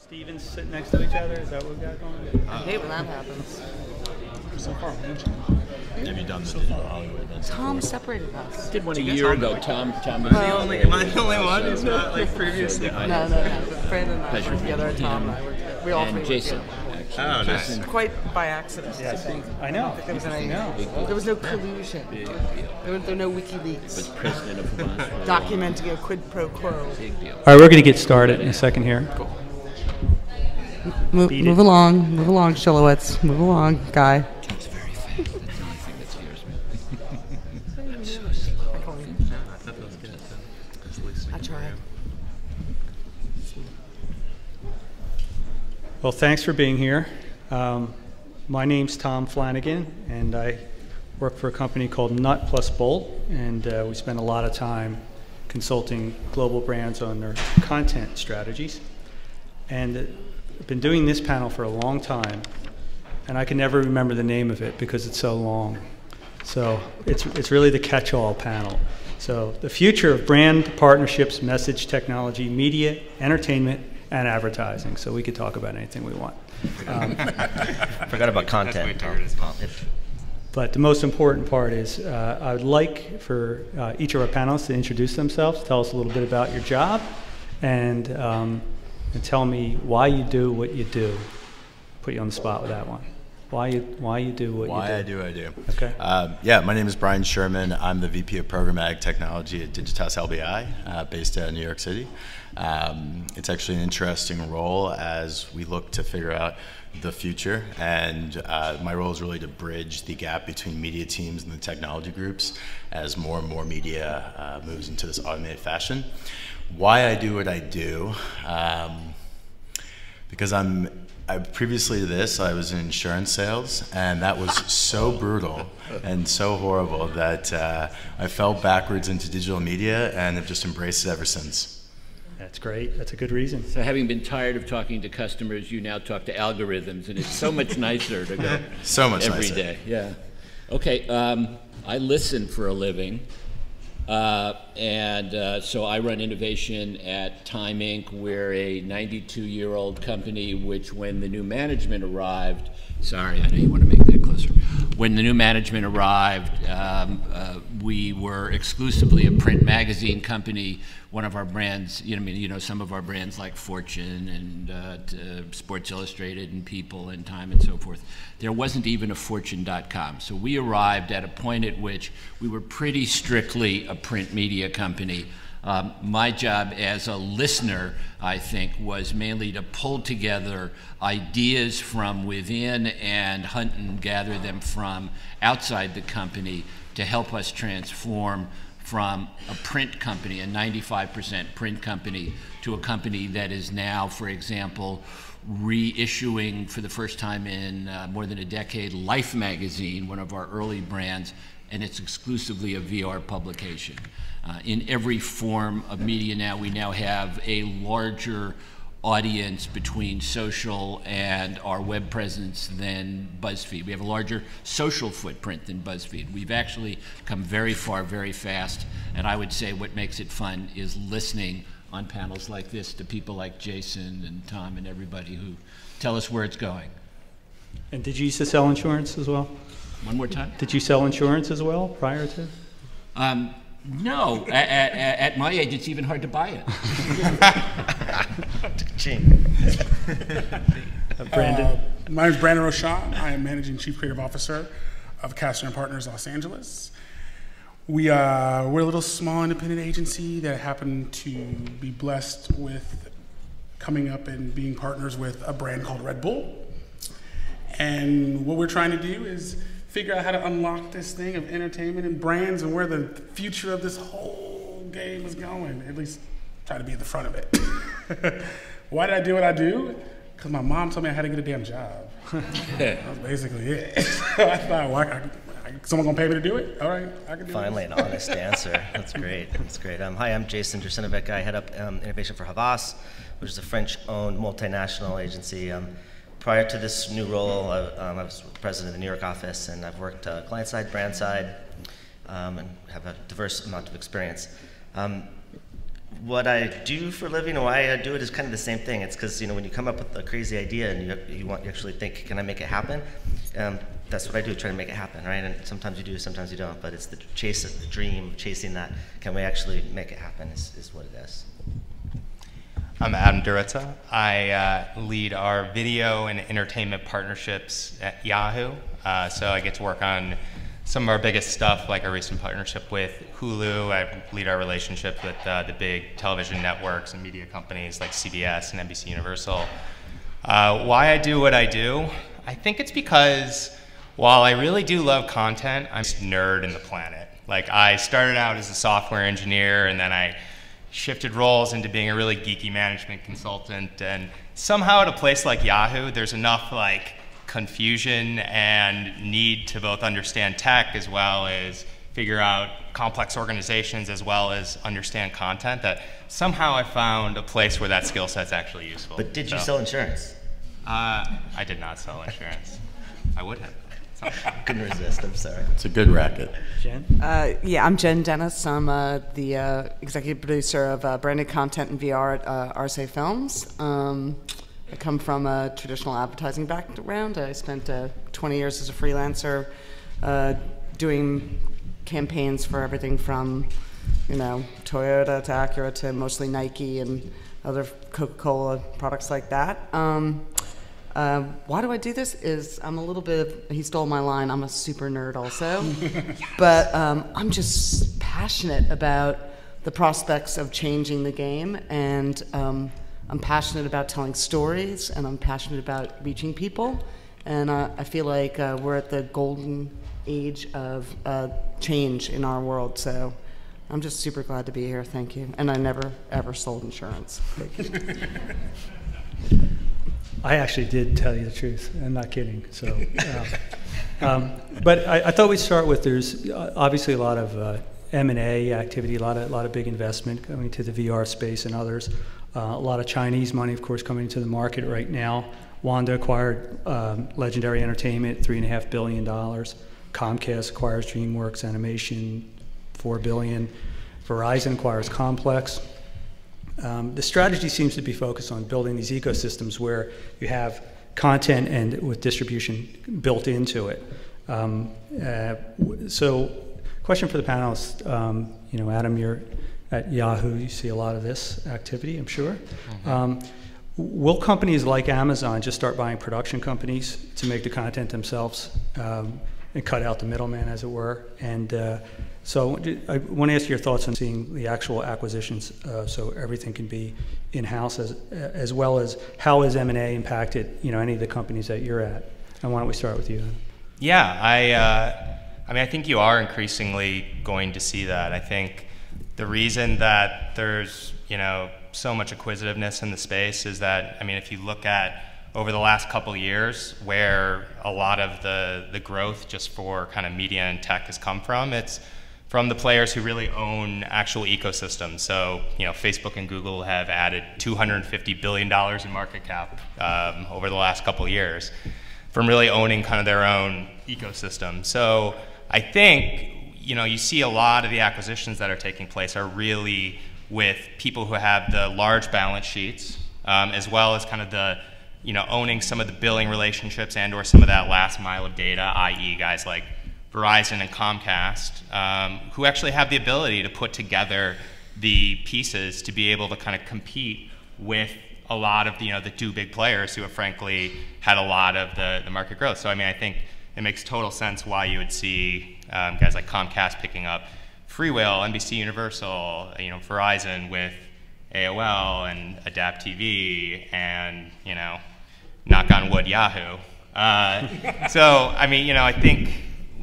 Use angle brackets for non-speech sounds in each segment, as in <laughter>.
Stevens sitting next to each other? Is that what we got going? I hate when that happens. So far, Have you done the digital Hollywood events? Tom separated us. Did one a year ago. Tom, Tom oh, was Am I the only, am I the only one who's not like previously? I No, no, no. Brandon and I Pleasure worked together. Tom and I worked together. We all three and Jason. together. Oh, nice. Oh, Quite by accident. I know. There was, any, No. there was no collusion. There were, there were no WikiLeaks Was president of Hamas. <laughs> for a documenting a quid pro quo. Big deal. All right, we're going to get started in a second here. Move, move along, move along, Schilowitz. Move along, guy. Talks very fast. That's the only thing that scares me. I'm so slow. I tried. Well, thanks for being here. Um, my name's Tom Flanagan, and I work for a company called Nut Plus Bolt, and uh, we spend a lot of time consulting global brands on their content strategies. And I've been doing this panel for a long time, and I can never remember the name of it because it's so long. So it's, it's really the catch-all panel. So the future of brand partnerships, message technology, media, entertainment, and advertising. So we could talk about anything we want. Um, <laughs> Forgot about content. Tom. But the most important part is uh, I would like for uh, each of our panelists to introduce themselves, tell us a little bit about your job, and, um, and tell me why you do what you do. Put you on the spot with that one. Why you, why you do what Why you I do. do what I do. Okay. Um, yeah, my name is Brian Sherman. I'm the VP of Programmatic Technology at Digitas LBI, uh, based out of New York City. Um, it's actually an interesting role as we look to figure out the future, and uh, my role is really to bridge the gap between media teams and the technology groups as more and more media uh, moves into this automated fashion. Why I do what I do. Um, because I'm I, previously to this I was in insurance sales and that was so <laughs> brutal and so horrible that uh, I fell backwards into digital media and have just embraced it ever since. That's great. That's a good reason. So having been tired of talking to customers, you now talk to algorithms, and it's so much nicer to go <laughs> So much every nicer. day. Yeah. Okay. Um, I listen for a living, uh, and uh, so I run innovation at Time Inc. We're a 92-year-old company, which when the new management arrived, sorry, I know you want to. When the new management arrived, um, uh, we were exclusively a print magazine company. One of our brands, you know, I mean, you know, some of our brands like Fortune and uh, uh, Sports Illustrated and People and Time and so forth. There wasn't even a Fortune.com. So we arrived at a point at which we were pretty strictly a print media company. Um, my job as a listener, I think, was mainly to pull together ideas from within and hunt and gather them from outside the company to help us transform from a print company, a 95% print company, to a company that is now, for example, reissuing for the first time in uh, more than a decade Life magazine, one of our early brands, and it's exclusively a VR publication. Uh, in every form of media now, we now have a larger audience between social and our web presence than BuzzFeed. We have a larger social footprint than BuzzFeed. We've actually come very far, very fast, and I would say what makes it fun is listening on panels like this to people like Jason and Tom and everybody who tell us where it's going. And did you used to sell insurance as well? One more time? Did you sell insurance as well prior to? Um, no, at, at, at my age, it's even hard to buy it. Ching. <laughs> Uh, Brandon? Uh, my name is Brandon Roshan. I am Managing Chief Creative Officer of Castor and Partners Los Angeles. We, uh, we're a little small independent agency that happened to be blessed with coming up and being partners with a brand called Red Bull. And what we're trying to do is figure out how to unlock this thing of entertainment and brands and where the future of this whole game is going. At least try to be at the front of it. <laughs> Why did I do what I do? Because my mom told me I had to get a damn job. <laughs> that was basically it. <laughs> I thought, why, I, I, someone gonna pay me to do it? All right, I can do Finally, an honest answer. That's great. That's great. Um, hi, I'm Jason Drasinovic. I head up um, innovation for Havas, which is a French-owned multinational agency. Um, prior to this new role, I, um, I was president of the New York office, and I've worked uh, client-side, brand-side, um, and have a diverse amount of experience. Um, what I do for a living or why I do it is kind of the same thing. It's because you know when you come up with a crazy idea and you, you want you actually think, can I make it happen? Um, that's what I do, try to make it happen, right? And sometimes you do, sometimes you don't. But it's the chase, of the dream, chasing that. Can we actually make it happen? Is, is what it is. I'm Adam Duritza. I uh, lead our video and entertainment partnerships at Yahoo. Uh, so I get to work on some of our biggest stuff, like our recent partnership with Hulu. I lead our relationship with uh, the big television networks and media companies like CBS and NBC Universal. Uh, why I do what I do? I think it's because while I really do love content, I'm a nerd in the planet. Like I started out as a software engineer and then I shifted roles into being a really geeky management consultant and somehow at a place like Yahoo, there's enough like confusion and need to both understand tech as well as figure out complex organizations as well as understand content that somehow I found a place where that skill set's actually useful. But did you So, sell insurance? Uh, I did not sell insurance. I would have. <laughs> Couldn't resist. I'm sorry. It's a good racket. Jen? Uh, yeah, I'm Jen Dennis. I'm uh, the uh, executive producer of uh, branded content and VR at uh, RSA Films. Um, I come from a traditional advertising background. I spent uh, 20 years as a freelancer uh, doing campaigns for everything from, you know, Toyota to Acura to mostly Nike and other Coca-Cola products like that. Um, uh, why do I do this? Is I'm a little bit. Of, he stole my line. I'm a super nerd, also, <laughs> but um, I'm just passionate about the prospects of changing the game, and um, I'm passionate about telling stories, and I'm passionate about reaching people, and uh, I feel like uh, we're at the golden age of uh, change in our world. So. I'm just super glad to be here. Thank you. And I never ever sold insurance. <laughs> I actually did tell you the truth. I'm not kidding. So, um, um, but I, I, thought we'd start with there's uh, obviously a lot of uh, M&A activity, a lot of a lot of big investment coming to the VR space and others. Uh, a lot of Chinese money, of course, coming into the market right now. Wanda acquired um, Legendary Entertainment, three and a half billion dollars. Comcast acquires DreamWorks Animation, four billion. Verizon acquires Complex. Um, the strategy seems to be focused on building these ecosystems where you have content and with distribution built into it. Um, uh, so, question for the panelists. Um, you know, Adam, you're at Yahoo. You see a lot of this activity, I'm sure. Mm-hmm. will companies like Amazon just start buying production companies to make the content themselves um, and cut out the middleman, as it were? And uh, so I want to ask your thoughts on seeing the actual acquisitions, uh, so everything can be in-house, as as well as how has M&A impacted you know any of the companies that you're at. And why don't we start with you? Yeah, I uh, I mean I think you are increasingly going to see that. I think the reason that there's you know so much acquisitiveness in the space is that I mean if you look at over the last couple years where a lot of the the growth just for kind of media and tech has come from, it's from the players who really own actual ecosystems. So, you know, Facebook and Google have added $250 billion in market cap um, over the last couple years from really owning kind of their own ecosystem. So I think, you know, you see a lot of the acquisitions that are taking place are really with people who have the large balance sheets, um, as well as kind of the, you know, owning some of the billing relationships and or some of that last mile of data, i.e. guys like Verizon and Comcast, um, who actually have the ability to put together the pieces to be able to kind of compete with a lot of the, you know the two big players who have frankly had a lot of the, the market growth. So I mean I think it makes total sense why you would see um, guys like Comcast picking up FreeWheel, NBC Universal, you know Verizon with AOL and Adapt TV and you know knock on wood Yahoo. Uh, so I mean you know I think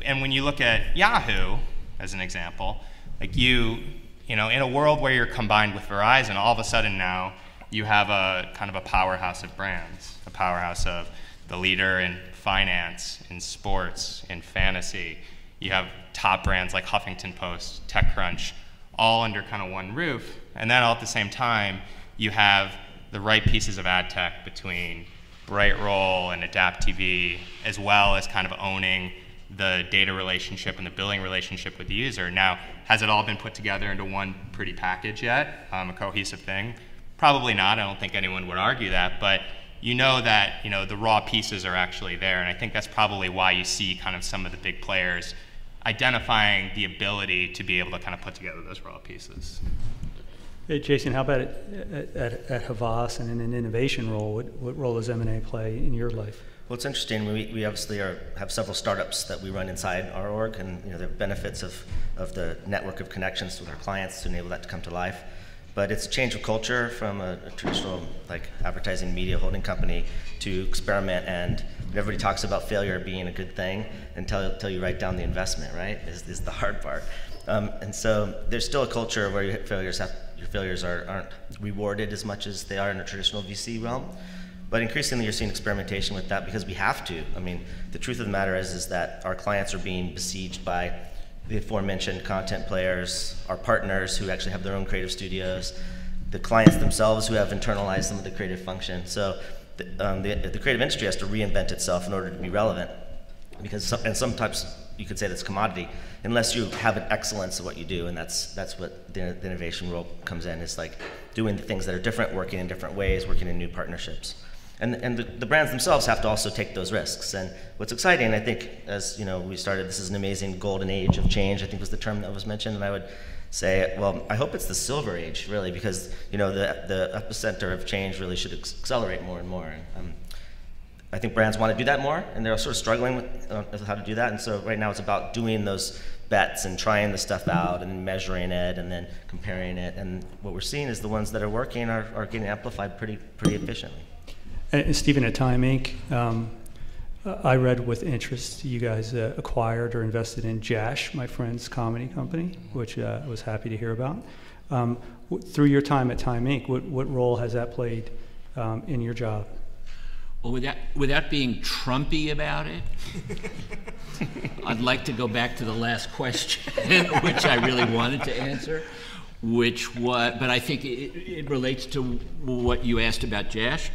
and when you look at Yahoo as an example, like you, you know, in a world where you're combined with Verizon, all of a sudden now you have a kind of a powerhouse of brands, a powerhouse of the leader in finance, in sports, in fantasy. You have top brands like Huffington Post, TechCrunch, all under kind of one roof. And then all at the same time, you have the right pieces of ad tech between Brightroll and Adapt TV, as well as kind of owning the data relationship and the billing relationship with the user. Now, has it all been put together into one pretty package yet, um, a cohesive thing? Probably not. I don't think anyone would argue that, but you know that you know the raw pieces are actually there, and I think that's probably why you see kind of some of the big players identifying the ability to be able to kind of put together those raw pieces. Hey, Jason, how about at, at, at Havas and in an innovation role? What, what role does M&A play in your life? Well, it's interesting. We, we obviously are, have several startups that we run inside our org, and you know the benefits of, of the network of connections with our clients to enable that to come to life. But it's a change of culture from a, a traditional like advertising media holding company to experiment, and everybody talks about failure being a good thing until, until you write down the investment. Right? Is, is the <laughs> hard part. Um, and so there's still a culture where your failures have, your failures are, aren't rewarded as much as they are in a traditional VC realm. But increasingly, you're seeing experimentation with that because we have to. I mean, the truth of the matter is, is that our clients are being besieged by the aforementioned content players, our partners who actually have their own creative studios, the clients themselves who have internalized some of the creative function. So the, um, the, the creative industry has to reinvent itself in order to be relevant. Because some, and sometimes you could say that's commodity, unless you have an excellence of what you do, and that's that's what the, the innovation role comes in. Is like doing the things that are different, working in different ways, working in new partnerships and, and the, the, brands themselves have to also take those risks. And what's exciting, I think, as you know, we started, this is an amazing golden age of change. I think was the term that was mentioned, and I would say, well, I hope it's the silver age, really, because you know the the epicenter of change really should accelerate more and more. Um, I think brands want to do that more, and they're sort of struggling with, uh, how to do that. And so right now, it's about doing those bets and trying the stuff out and measuring it and then comparing it. And what we're seeing is the ones that are working are, are getting amplified pretty pretty efficiently. Stephen, at Time Inc., um, I read with interest you guys uh, acquired or invested in Jash, my friend's comedy company, which uh, I was happy to hear about. Um, through your time at Time Inc., what, what role has that played um, in your job? Well, without, without being Trumpy about it, <laughs> I'd like to go back to the last question, <laughs> which I really wanted to answer, which was, but I think it, it relates to what you asked about Jash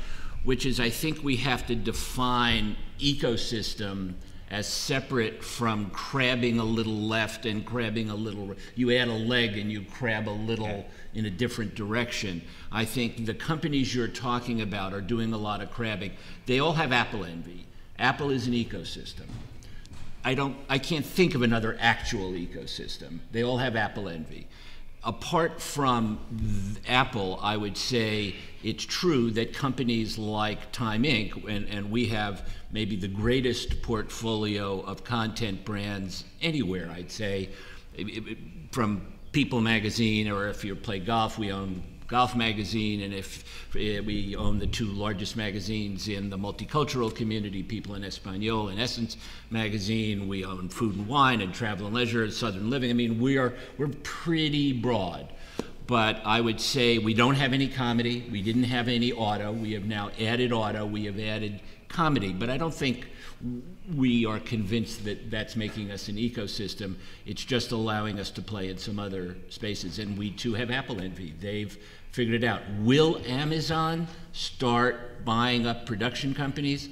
which is I think we have to define ecosystem as separate from crabbing a little left and crabbing a little you add a leg and you crab a little okay. in a different direction. I think the companies you're talking about are doing a lot of crabbing they all have apple envy apple is an ecosystem. I don't i can't think of another actual ecosystem. They all have apple envy apart from Apple, I would say it's true that companies like Time Inc., and, and, we have maybe the greatest portfolio of content brands anywhere, I'd say, from People Magazine, or if you play golf, we own Golf Magazine, and if uh, we own the two largest magazines in the multicultural community, People in Espanol and Essence Magazine, we own Food and Wine and Travel and Leisure and Southern Living. I mean, we are we're pretty broad. But I would say we don't have any comedy. We didn't have any auto. We have now added auto. We have added comedy. But I don't think we are convinced that that's making us an ecosystem. It's just allowing us to play in some other spaces. And we too have Apple envy. They've figured it out. Will Amazon start buying up production companies?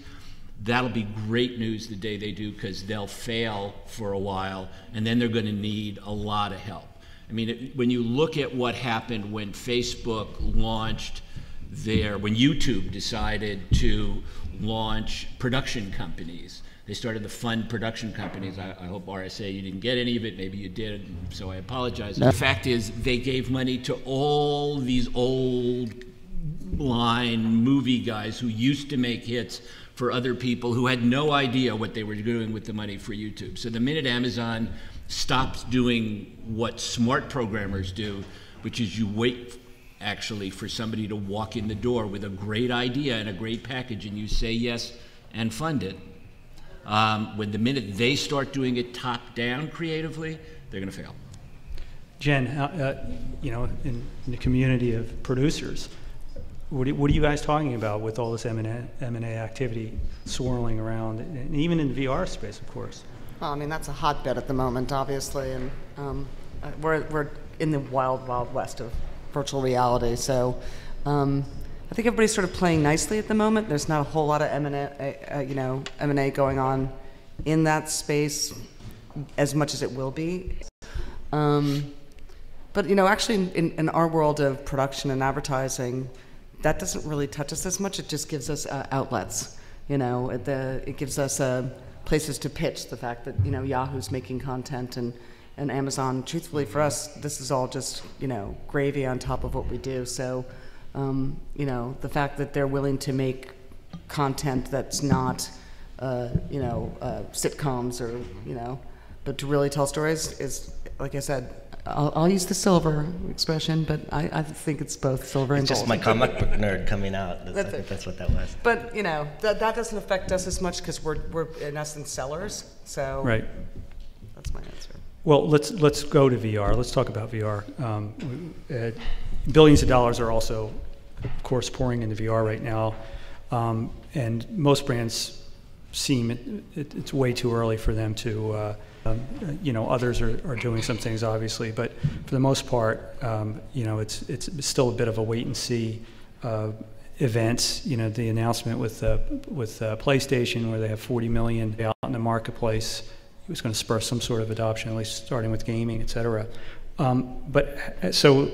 That'll be great news the day they do because they'll fail for a while and then they're going to need a lot of help. I mean, it, when you look at what happened when Facebook launched their, when YouTube decided to launch production companies, they started the fund production companies. I, I, hope RSA you didn't get any of it. Maybe you did, so I apologize. No. The fact is, they gave money to all these old line movie guys who used to make hits for other people who had no idea what they were doing with the money for YouTube. So the minute Amazon stops doing what smart programmers do, which is you wait actually for somebody to walk in the door with a great idea and a great package and you say yes and fund it um, when the minute they start doing it top down creatively, they're going to fail. Jen, uh, you know, in, in, the community of producers, what are, what are you guys talking about with all this M&A, M&A activity swirling around, and even in the VR space, of course? Well, I mean, that's a hotbed at the moment, obviously, and um, uh, we're, we're in the wild, wild west of virtual reality. So um, I think everybody's sort of playing nicely at the moment. There's not a whole lot of M&A, uh, you know, M&A going on in that space as much as it will be. Um, but you know, actually, in, in our world of production and advertising, that doesn't really touch us as much. It just gives us uh, outlets. You know, it, the, it gives us uh, places to pitch the fact that you know Yahoo's making content and and Amazon. Truthfully, for us, this is all just you know gravy on top of what we do. So, um, you know, the fact that they're willing to make content that's not uh, you know uh, sitcoms or you know, but to really tell stories is like I said. I'll, I'll use the silver expression, but I, I think it's both silver and It's just gold. my comic book nerd coming out. That's, That's I think it. that's what that was. But you know that that doesn't affect us as much because we're we're in essence sellers. So Right. that's my answer. Well, let's, let's go to VR. Let's talk about VR. Um, we- uh, Billions of dollars are also, of course, pouring into VR right now. Um, And most brands seem, it- it- it's way too early for them to, uh, um, you know, others are, are doing some things, obviously. But for the most part, um, you know, it's, it's still a bit of a wait and see uh, event. You know, the announcement with, uh, with uh, PlayStation where they have 40 million out in the marketplace it was going to spur some sort of adoption, at least starting with gaming, et cetera. Um, but uh, so,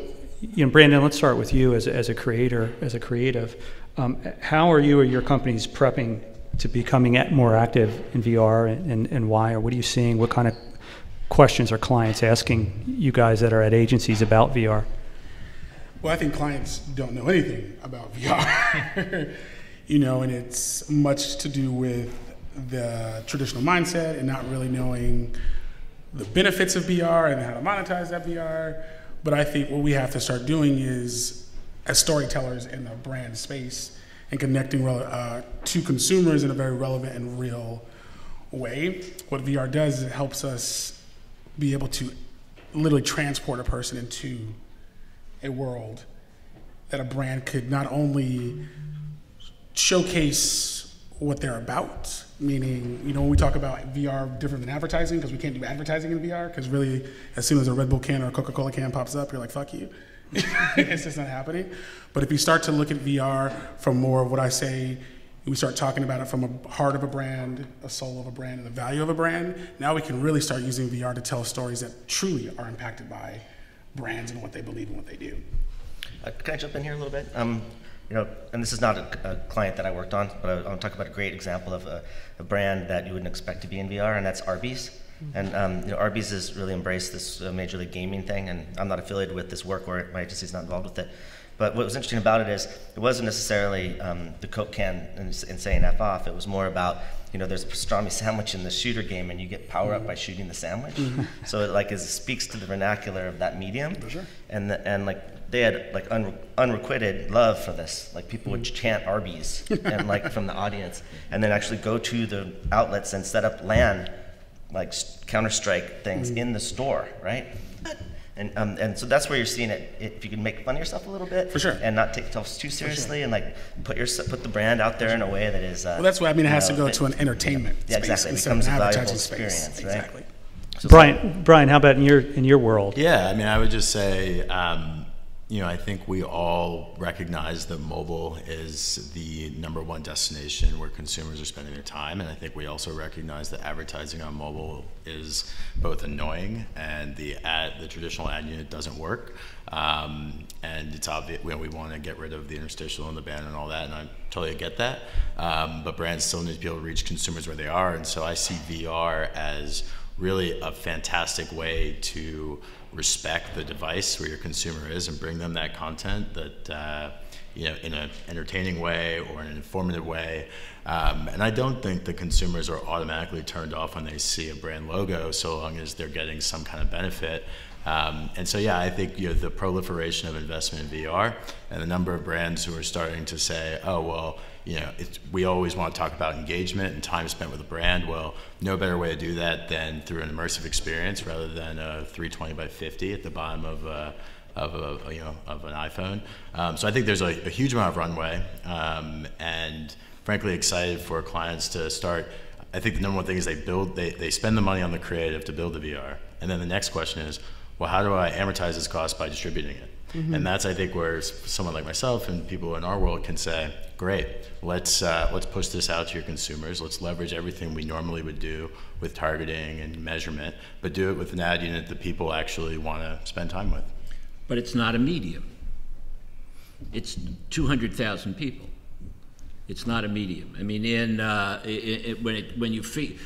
you know, Brandon, let's start with you as as a creator, as a creative. Um, how are you or your companies prepping to becoming more active in VR, and, and, and why? Or what are you seeing? What kind of questions are clients asking you guys that are at agencies about VR? Well, I think clients don't know anything about VR. <laughs> you know, and it's much to do with the traditional mindset and not really knowing the benefits of VR and how to monetize that VR. But I think what we have to start doing is, as storytellers in the brand space, and connecting uh, to consumers in a very relevant and real way. What VR does is it helps us be able to literally transport a person into a world that a brand could not only showcase what they're about, meaning, you know, when we talk about VR different than advertising, because we can't do advertising in VR, because really, as soon as a Red Bull can or a Coca Cola can pops up, you're like, fuck you. <laughs> it's just not happening. But if you start to look at VR from more of what I say, we start talking about it from a heart of a brand, a soul of a brand, and the value of a brand, now we can really start using VR to tell stories that truly are impacted by brands and what they believe and what they do. Uh, can I jump in here a little bit? Um, you know, and this is not a, a client that I worked on, but I, I want to talk about a great example of a, a brand that you wouldn't expect to be in VR, and that's Arby's. And um, you know, Arby's has really embraced this uh, major league gaming thing, and I'm not affiliated with this work, or my agency's not involved with it. But what was interesting about it is it wasn't necessarily um, the Coke can and, and saying F off. It was more about, you know, there's a pastrami <laughs> sandwich in the shooter game and you get power up by shooting the sandwich. So it like is, speaks to the vernacular of that medium. And, the, and like they had like un, unrequited love for this. Like people would chant Arby's <laughs> and like from the audience and then actually go to the outlets and set up LAN like Counter Strike things in the store, right? And, um, and so that's where you're seeing it. If you can make fun of yourself a little bit, For sure. and not take yourself too seriously, and like put your put the brand out there in a way that is. Uh, Well, that's why I mean it has you to know, go to an entertainment Yeah, space exactly. It becomes an a valuable advertising space. experience, right? Exactly. So it's Brian, Brian, how about in your in your world? Yeah, I mean, I would just say, um, you know, I think we all recognize that mobile is the number one destination where consumers are spending their time, and I think we also recognize that advertising on mobile is both annoying and the ad, the traditional ad unit doesn't work, um, and it's obvious you know, we want to get rid of the interstitial and the banner and all that, and I totally get that, um, but brands still need to be able to reach consumers where they are, and so I see VR as really a fantastic way to respect the device where your consumer is and bring them that content that uh, you know in an entertaining way or in an informative way. Um, and i don't think the consumers are automatically turned off when they see a brand logo so long as they're getting some kind of benefit um, and so yeah i think you know, the proliferation of investment in vr and the number of brands who are starting to say oh well you know, we always want to talk about engagement and time spent with a brand. Well, no better way to do that than through an immersive experience rather than a 320 by 50 at the bottom of a, of a you know of an iPhone. Um, so I think there's a, a huge amount of runway, um, and frankly excited for clients to start. I think the number one thing is they build they, they spend the money on the creative to build the VR, and then the next question is, well, how do I amortize this cost by distributing it? And that's, I think, where someone like myself and people in our world can say, great, let's, uh, let's push this out to your consumers. Let's leverage everything we normally would do with targeting and measurement, but do it with an ad unit that people actually want to spend time with. But it's not a medium. It's 200,000 people. It's not a medium. I mean, in, uh, i i when, it, when you fee,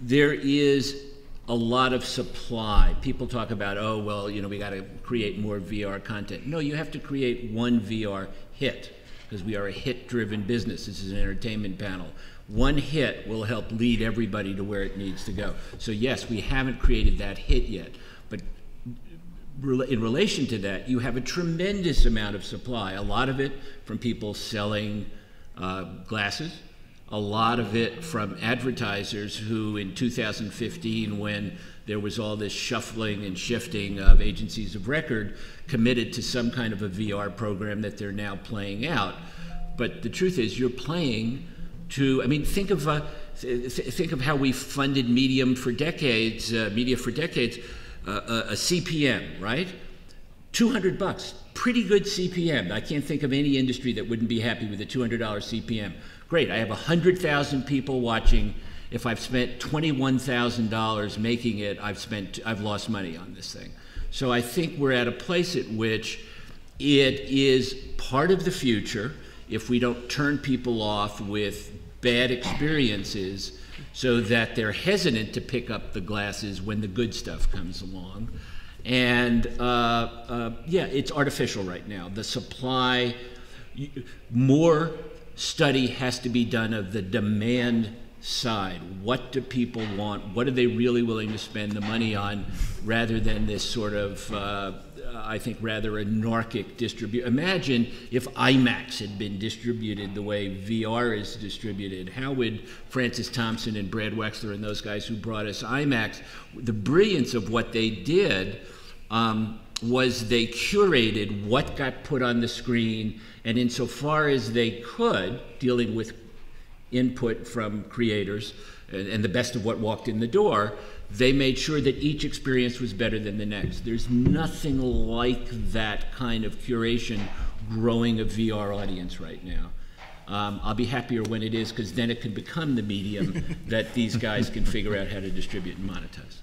there is a lot of supply. People talk about, oh, well, you know, we got to create more VR content. No, you have to create one VR hit because we are a hit driven business. This is an entertainment panel. One hit will help lead everybody to where it needs to go. So, yes, we haven't created that hit yet, but in relation to that, you have a tremendous amount of supply. A lot of it from people selling uh, glasses, a lot of it from advertisers who, in 2015, when there was all this shuffling and shifting of agencies of record, committed to some kind of a VR program that they're now playing out. But the truth is, you're playing to. I mean, think of uh, th- th- think of how we funded medium for decades, uh, media for decades. Uh, a, a CPM, right? 200 bucks, pretty good CPM. I can't think of any industry that wouldn't be happy with a $200 CPM. Great, I have 100,000 people watching. If I've spent $21,000 making it, I've spent I've lost money on this thing. So I think we're at a place at which it is part of the future if we don't turn people off with bad experiences so that they're hesitant to pick up the glasses when the good stuff comes along. And uh, uh, yeah, it's artificial right now. The supply, more study has to be done of the demand side. What do people want? What are they really willing to spend the money on rather than this sort of, uh, I think, rather anarchic distribution? Imagine if IMAX had been distributed the way VR is distributed. How would Francis Thompson and Brad Wechsler and those guys who brought us IMAX, the brilliance of what they did um, was they curated what got put on the screen, and insofar as they could, dealing with input from creators and, and the best of what walked in the door, they made sure that each experience was better than the next. There's nothing like that kind of curation growing a VR audience right now. Um, I'll be happier when it is because then it can become the medium <laughs> that these guys can figure out how to distribute and monetize.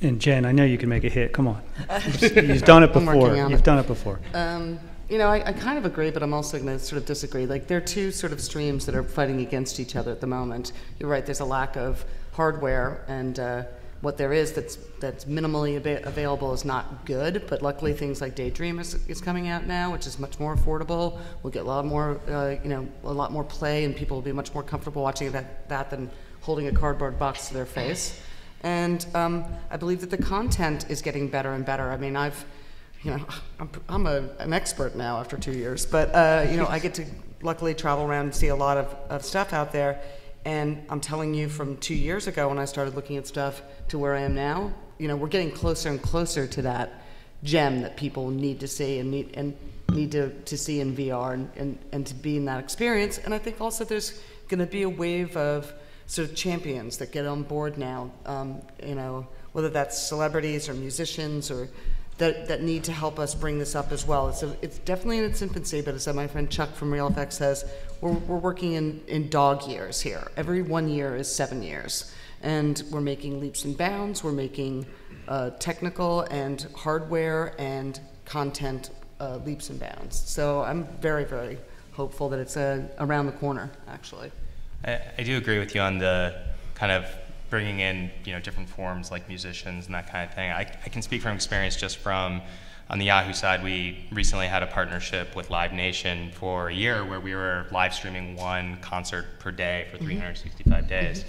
And Jen, I know you can make a hit. Come on. <laughs> You've done it I'm working before. on You've it. done it before. Um, you know, I, I kind of agree, but I'm also going to sort of disagree. Like, there are two sort of streams that are fighting against each other at the moment. You're right. There's a lack of hardware, and uh, what there is that's that's minimally ava- available is not good. But luckily, things like Daydream is, is coming out now, which is much more affordable. We'll get a lot more, uh, you know, a lot more play, and people will be much more comfortable watching that that than holding a cardboard box to their face. And um, I believe that the content is getting better and better. I mean, I've you know, I'm, I'm a, an expert now after two years, but, uh, you know, I get to luckily travel around and see a lot of, of stuff out there. And I'm telling you, from two years ago when I started looking at stuff to where I am now, you know, we're getting closer and closer to that gem that people need to see and need, and need to, to see in VR and, and, and to be in that experience. And I think also there's going to be a wave of sort of champions that get on board now, um, you know, whether that's celebrities or musicians or that, that need to help us bring this up as well. It's, a, it's definitely in its infancy, but as my friend Chuck from Reel FX says, we're, we're working in, in dog years here. Every one year is seven years. And we're making leaps and bounds. We're making uh, technical and hardware and content uh, leaps and bounds. So I'm very, very hopeful that it's uh, around the corner, actually. I, I do agree with you on the kind of bringing in you know different forms like musicians and that kind of thing. I, I can speak from experience just from on the Yahoo side. We recently had a partnership with Live Nation for a year where we were live streaming one concert per day for 365 days.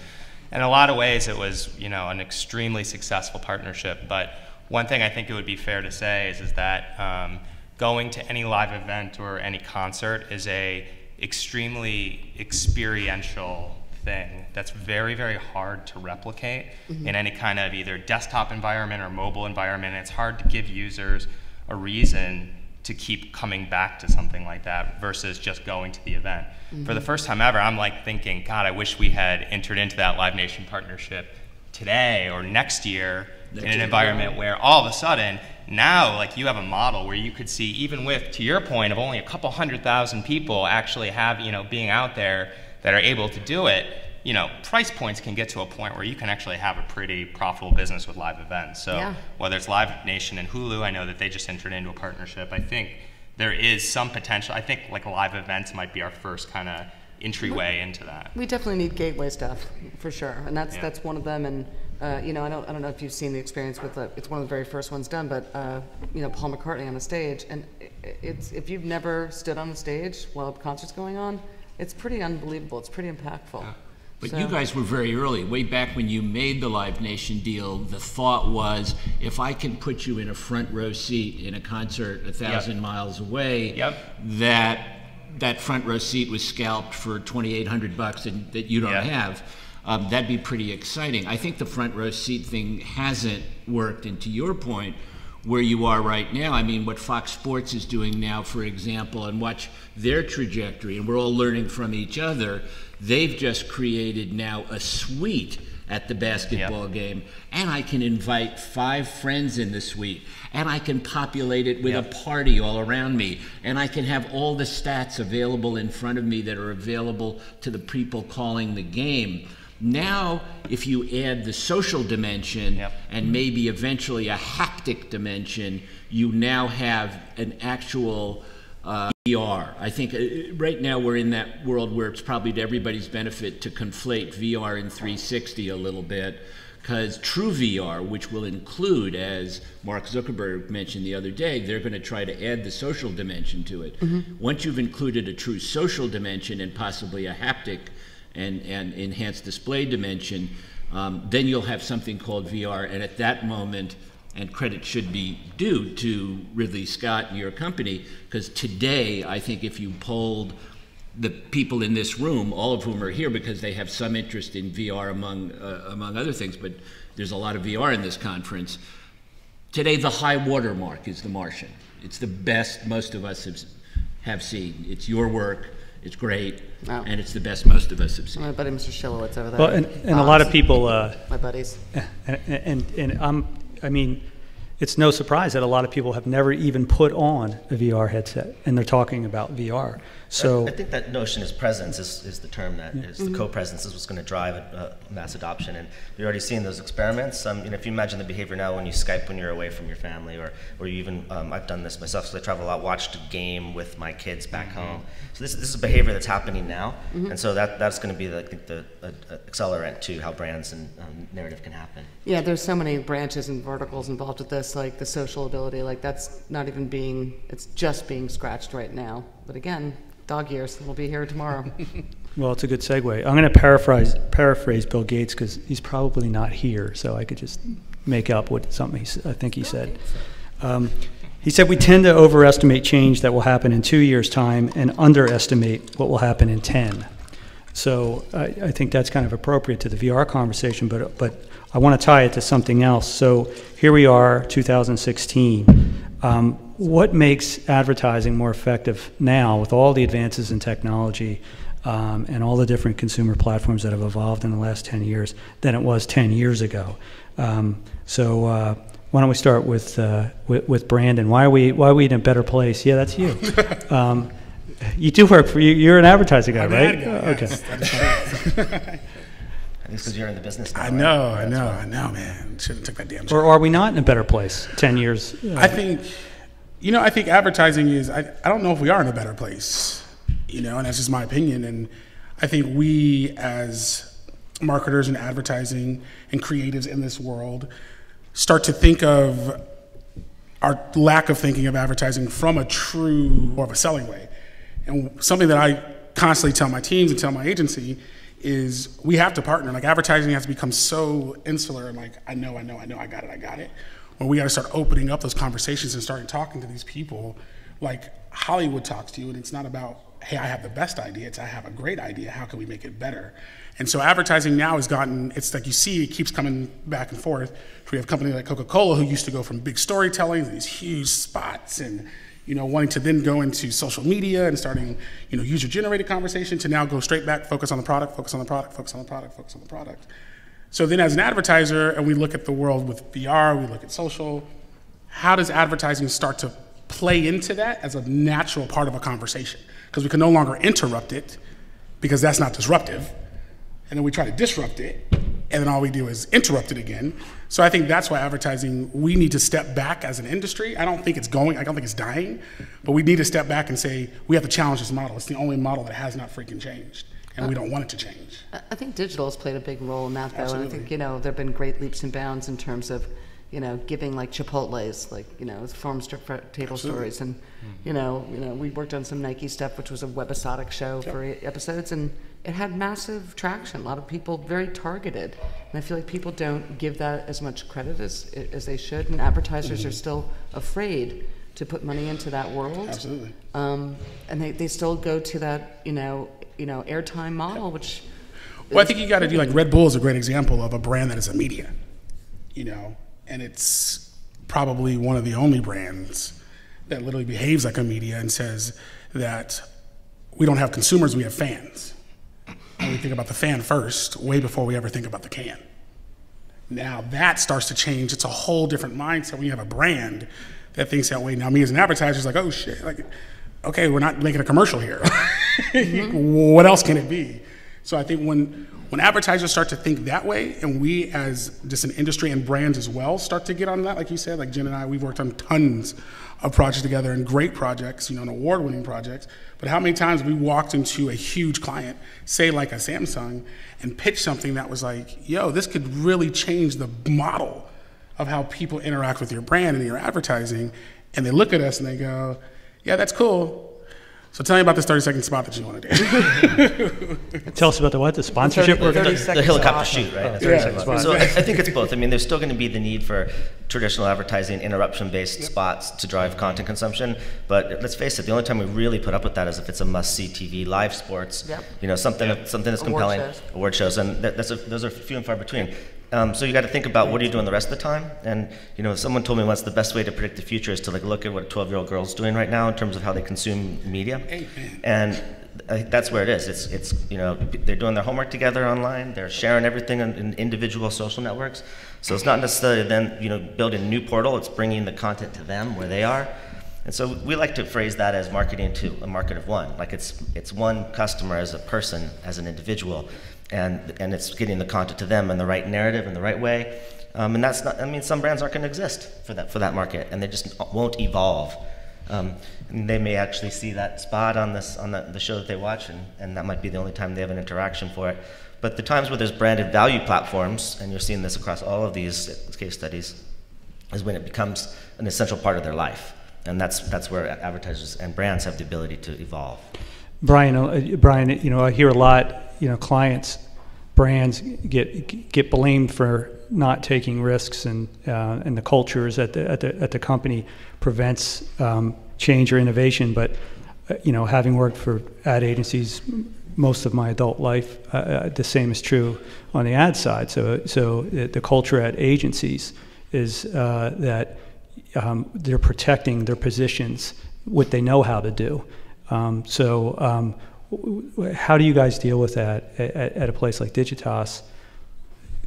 In a lot of ways, it was you know an extremely successful partnership. But one thing I think it would be fair to say is is that um, going to any live event or any concert is a extremely experiential thing that's very very hard to replicate mm-hmm. in any kind of either desktop environment or mobile environment. It's hard to give users a reason to keep coming back to something like that versus just going to the event. For the mm-hmm. first time ever i'm like thinking god i wish we had entered into that live nation partnership today or next year in an environment where all of a sudden now like you have a model where you could see even with to your point of only a couple hundred thousand people actually have you know being out there that are able to do it you know price points can get to a point where you can actually have a pretty profitable business with live events so Yeah. whether it's live nation and hulu i know that they just entered into a partnership i think there is some potential i think like live events might be our first kind of entryway mm-hmm. into that We definitely need gateway stuff for sure, and that's Yeah. that's one of them. And uh, you know, I don't I don't know if you've seen the experience with the, it's one of the very first ones done, but uh, you know, Paul McCartney on the stage, and i- i- it's if you've never stood on the stage while a concert's going on, it's pretty unbelievable. It's pretty impactful. But So- you guys were very early. Way back when you made the Live Nation deal, the thought was if I can put you in a front row seat in a concert a thousand miles away, Yep. that that front row seat was scalped for 2,800 bucks and that you don't Yeah. have. Um, that'd be pretty exciting. I think the front row seat thing hasn't worked. And to your point, where you are right now. I mean, what Fox Sports is doing now, for example, and watch their trajectory, and we're all learning from each other. They've just created now a suite at the basketball game, and I can invite five friends in the suite, and I can populate it with Yep. a party all around me, and I can have all the stats available in front of me that are available to the people calling the game. Now, if you add the social dimension Yep. and maybe eventually a haptic dimension, you now have an actual uh, VR. I think uh, right now we're in that world where it's probably to everybody's benefit to conflate VR and 360 a little bit. Because true VR, which will include, as Mark Zuckerberg mentioned the other day, they're going to try to add the social dimension to it. Once you've included a true social dimension and possibly a haptic and, and enhanced display dimension, um, then you'll have something called VR. And at that moment, and credit should be due to Ridley Scott and your company, because today, I think if you polled the people in this room, all of whom are here because they have some interest in VR among, uh, among other things, but there's a lot of VR in this conference. Today, the high water mark is The Martian. It's the best most of us have, have seen. It's your work, it's great, Wow. and it's the best most of us have seen. My buddy Mr. Schilowitz over there. Well, and, and a lot of people, uh, My buddies. and, and, and I'm, I mean, it's no surprise that a lot of people have never even put on a VR headset, and they're talking about VR. So, I think that notion is presence is, is the term that is the co-presence is what's going to drive mass adoption, and you're already seeing those experiments. Um, you know, if you imagine the behavior now when you Skype when you're away from your family, or or you even um, I've done this myself, so I travel a lot, watched a game with my kids back home. So this this is behavior that's happening now, and so that that's going to be the, I think the uh, accelerant to how brands and um, narrative can happen. Yeah, there's so many branches and verticals involved with this, like the social ability, like that's not even being, it's just being scratched right now. But again, dog years, we'll be here tomorrow. <laughs> well, it's a good segue. I'm going to paraphrase paraphrase Bill Gates because he's probably not here, so I could just make up what something he, s- I think he said. Um, he said we tend to overestimate change that will happen in two years' time and underestimate what will happen in ten. So I, I think that's kind of appropriate to the VR conversation, but but I want to tie it to something else. So here we are, 2016. Um, what makes advertising more effective now with all the advances in technology um, and all the different consumer platforms that have evolved in the last 10 years than it was 10 years ago? Um, so uh, why don't we start with, uh, with with Brandon? Why are we why are we in a better place? Yeah, that's you. <laughs> Um, you do work for you. You're an advertising guy, I'm right? an ad guy, okay. yes, that is true. <laughs> I because you're in the business. Now, I right? know, I know, why. I know, man. Shouldn't have took that damn Or are we not in a better place 10 years? uh, I think, you know, I think advertising is, I, I don't know if we are in a better place, you know, and that's just my opinion. And I think we as marketers and advertising and creatives in this world start to think of our lack of thinking of advertising from a true, more of a selling way. And something that I constantly tell my teams and tell my agency is we have to partner. Like advertising has to become so insular and like, I know, I know, I know, I got it, I got it. When we got to start opening up those conversations and starting talking to these people, like Hollywood talks to you, and it's not about, hey, I have the best idea. It's I have a great idea. How can we make it better? And so advertising now has gotten, it's like you see, it keeps coming back and forth. We have companies like Coca-Cola who used to go from big storytelling to these huge spots and you know, wanting to then go into social media and starting, you know, user-generated conversation to now go straight back, focus on the product, focus on the product, focus on the product, focus on the product. So then, as an advertiser, and we look at the world with VR, we look at social, how does advertising start to play into that as a natural part of a conversation? Because we can no longer interrupt it because that's not disruptive. And then we try to disrupt it, and then all we do is interrupt it again. So I think that's why advertising, we need to step back as an industry. I don't think it's going, I don't think it's dying, but we need to step back and say, we have to challenge this model. It's the only model that has not freaking changed, and we don't want it to change. I- think digital has played a big role in that, though. And I think, you know, there have been great leaps and bounds in terms of, you know, giving like Chipotle's, like, you know, farm to table stories. And, you know, you know, we worked on some Nike stuff, which was a webisodic show for eight episodes, and it had massive traction. A lot of people, very targeted. And I feel like people don't give that as much credit as, as they should. And advertisers are still afraid to put money into that world. Absolutely. Um, and they, they still go to that, you know, you know, airtime model, which Well, I think you got to do like Red Bull is a great example of a brand that is a media, you know, and it's probably one of the only brands that literally behaves like a media and says that we don't have consumers, we have fans. And we think about the fan first, way before we ever think about the can. Now that starts to change. It's a whole different mindset when you have a brand that thinks that way. Now, me as an advertiser is like, oh shit, like, okay, we're not making a commercial here. <laughs> what else can it be? So I think when when advertisers start to think that way, and we as just an industry and brands as well start to get on that, like you said, like Jen and I, we've worked on tons of projects together and great projects, you know, and award-winning projects. But how many times we walked into a huge client, say like a Samsung, and pitched something that was like, yo, this could really change the model of how people interact with your brand and your advertising, and they look at us and they go, yeah, that's cool. So tell me about this 30 second spot that you want to do. <laughs> Tell us about the what? The sponsorship? we're gonna- The, the helicopter shoot, right? That's Yeah, what you're talking that's about. So I, I think it's both. I mean, there's still going to be the need for traditional advertising, interruption-based spots to drive content consumption. But let's face it, the only time we really put up with that is if it's a must-see TV, live sports. Yep. You know, something something that's Award compelling. shows. Award shows, and that, that's a, those are few and far between. Um, so you got to think about what are you doing the rest of the time. And you know, someone told me once the best way to predict the future is to like look at what a 12-year-old girl's doing right now in terms of how they consume media. And that's where it is. It's, it's, you know, they're doing their homework together online. They're sharing everything in, in individual social networks. So it's not necessarily then, you know, building a new portal. It's bringing the content to them where they are. And so we like to phrase that as marketing to a market of one. Like it's, it's one customer as a person, as an individual, and, and it's getting the content to them in the right narrative in the right way. Um, and that's not, I mean, some brands aren't going to exist for that, for that market, and they just won't evolve. Um, and they may actually see that spot on this on the, the show that they watch, and, and that might be the only time they have an interaction for it. But the times where there's branded value platforms, and you're seeing this across all of these case studies, is when it becomes an essential part of their life, and that's that's where advertisers and brands have the ability to evolve. Brian, uh, Brian, you know, I hear a lot, you know, clients, brands get get blamed for not taking risks, and uh, and the cultures at the at the at the company prevents um, change or innovation. But uh, you know, having worked for ad agencies most of my adult life, uh, uh, the same is true on the ad side. So so the, culture at agencies is uh, that um, they're protecting their positions, what they know how to do. Um, so, um, w- w- how do you guys deal with that at, at a place like Digitas,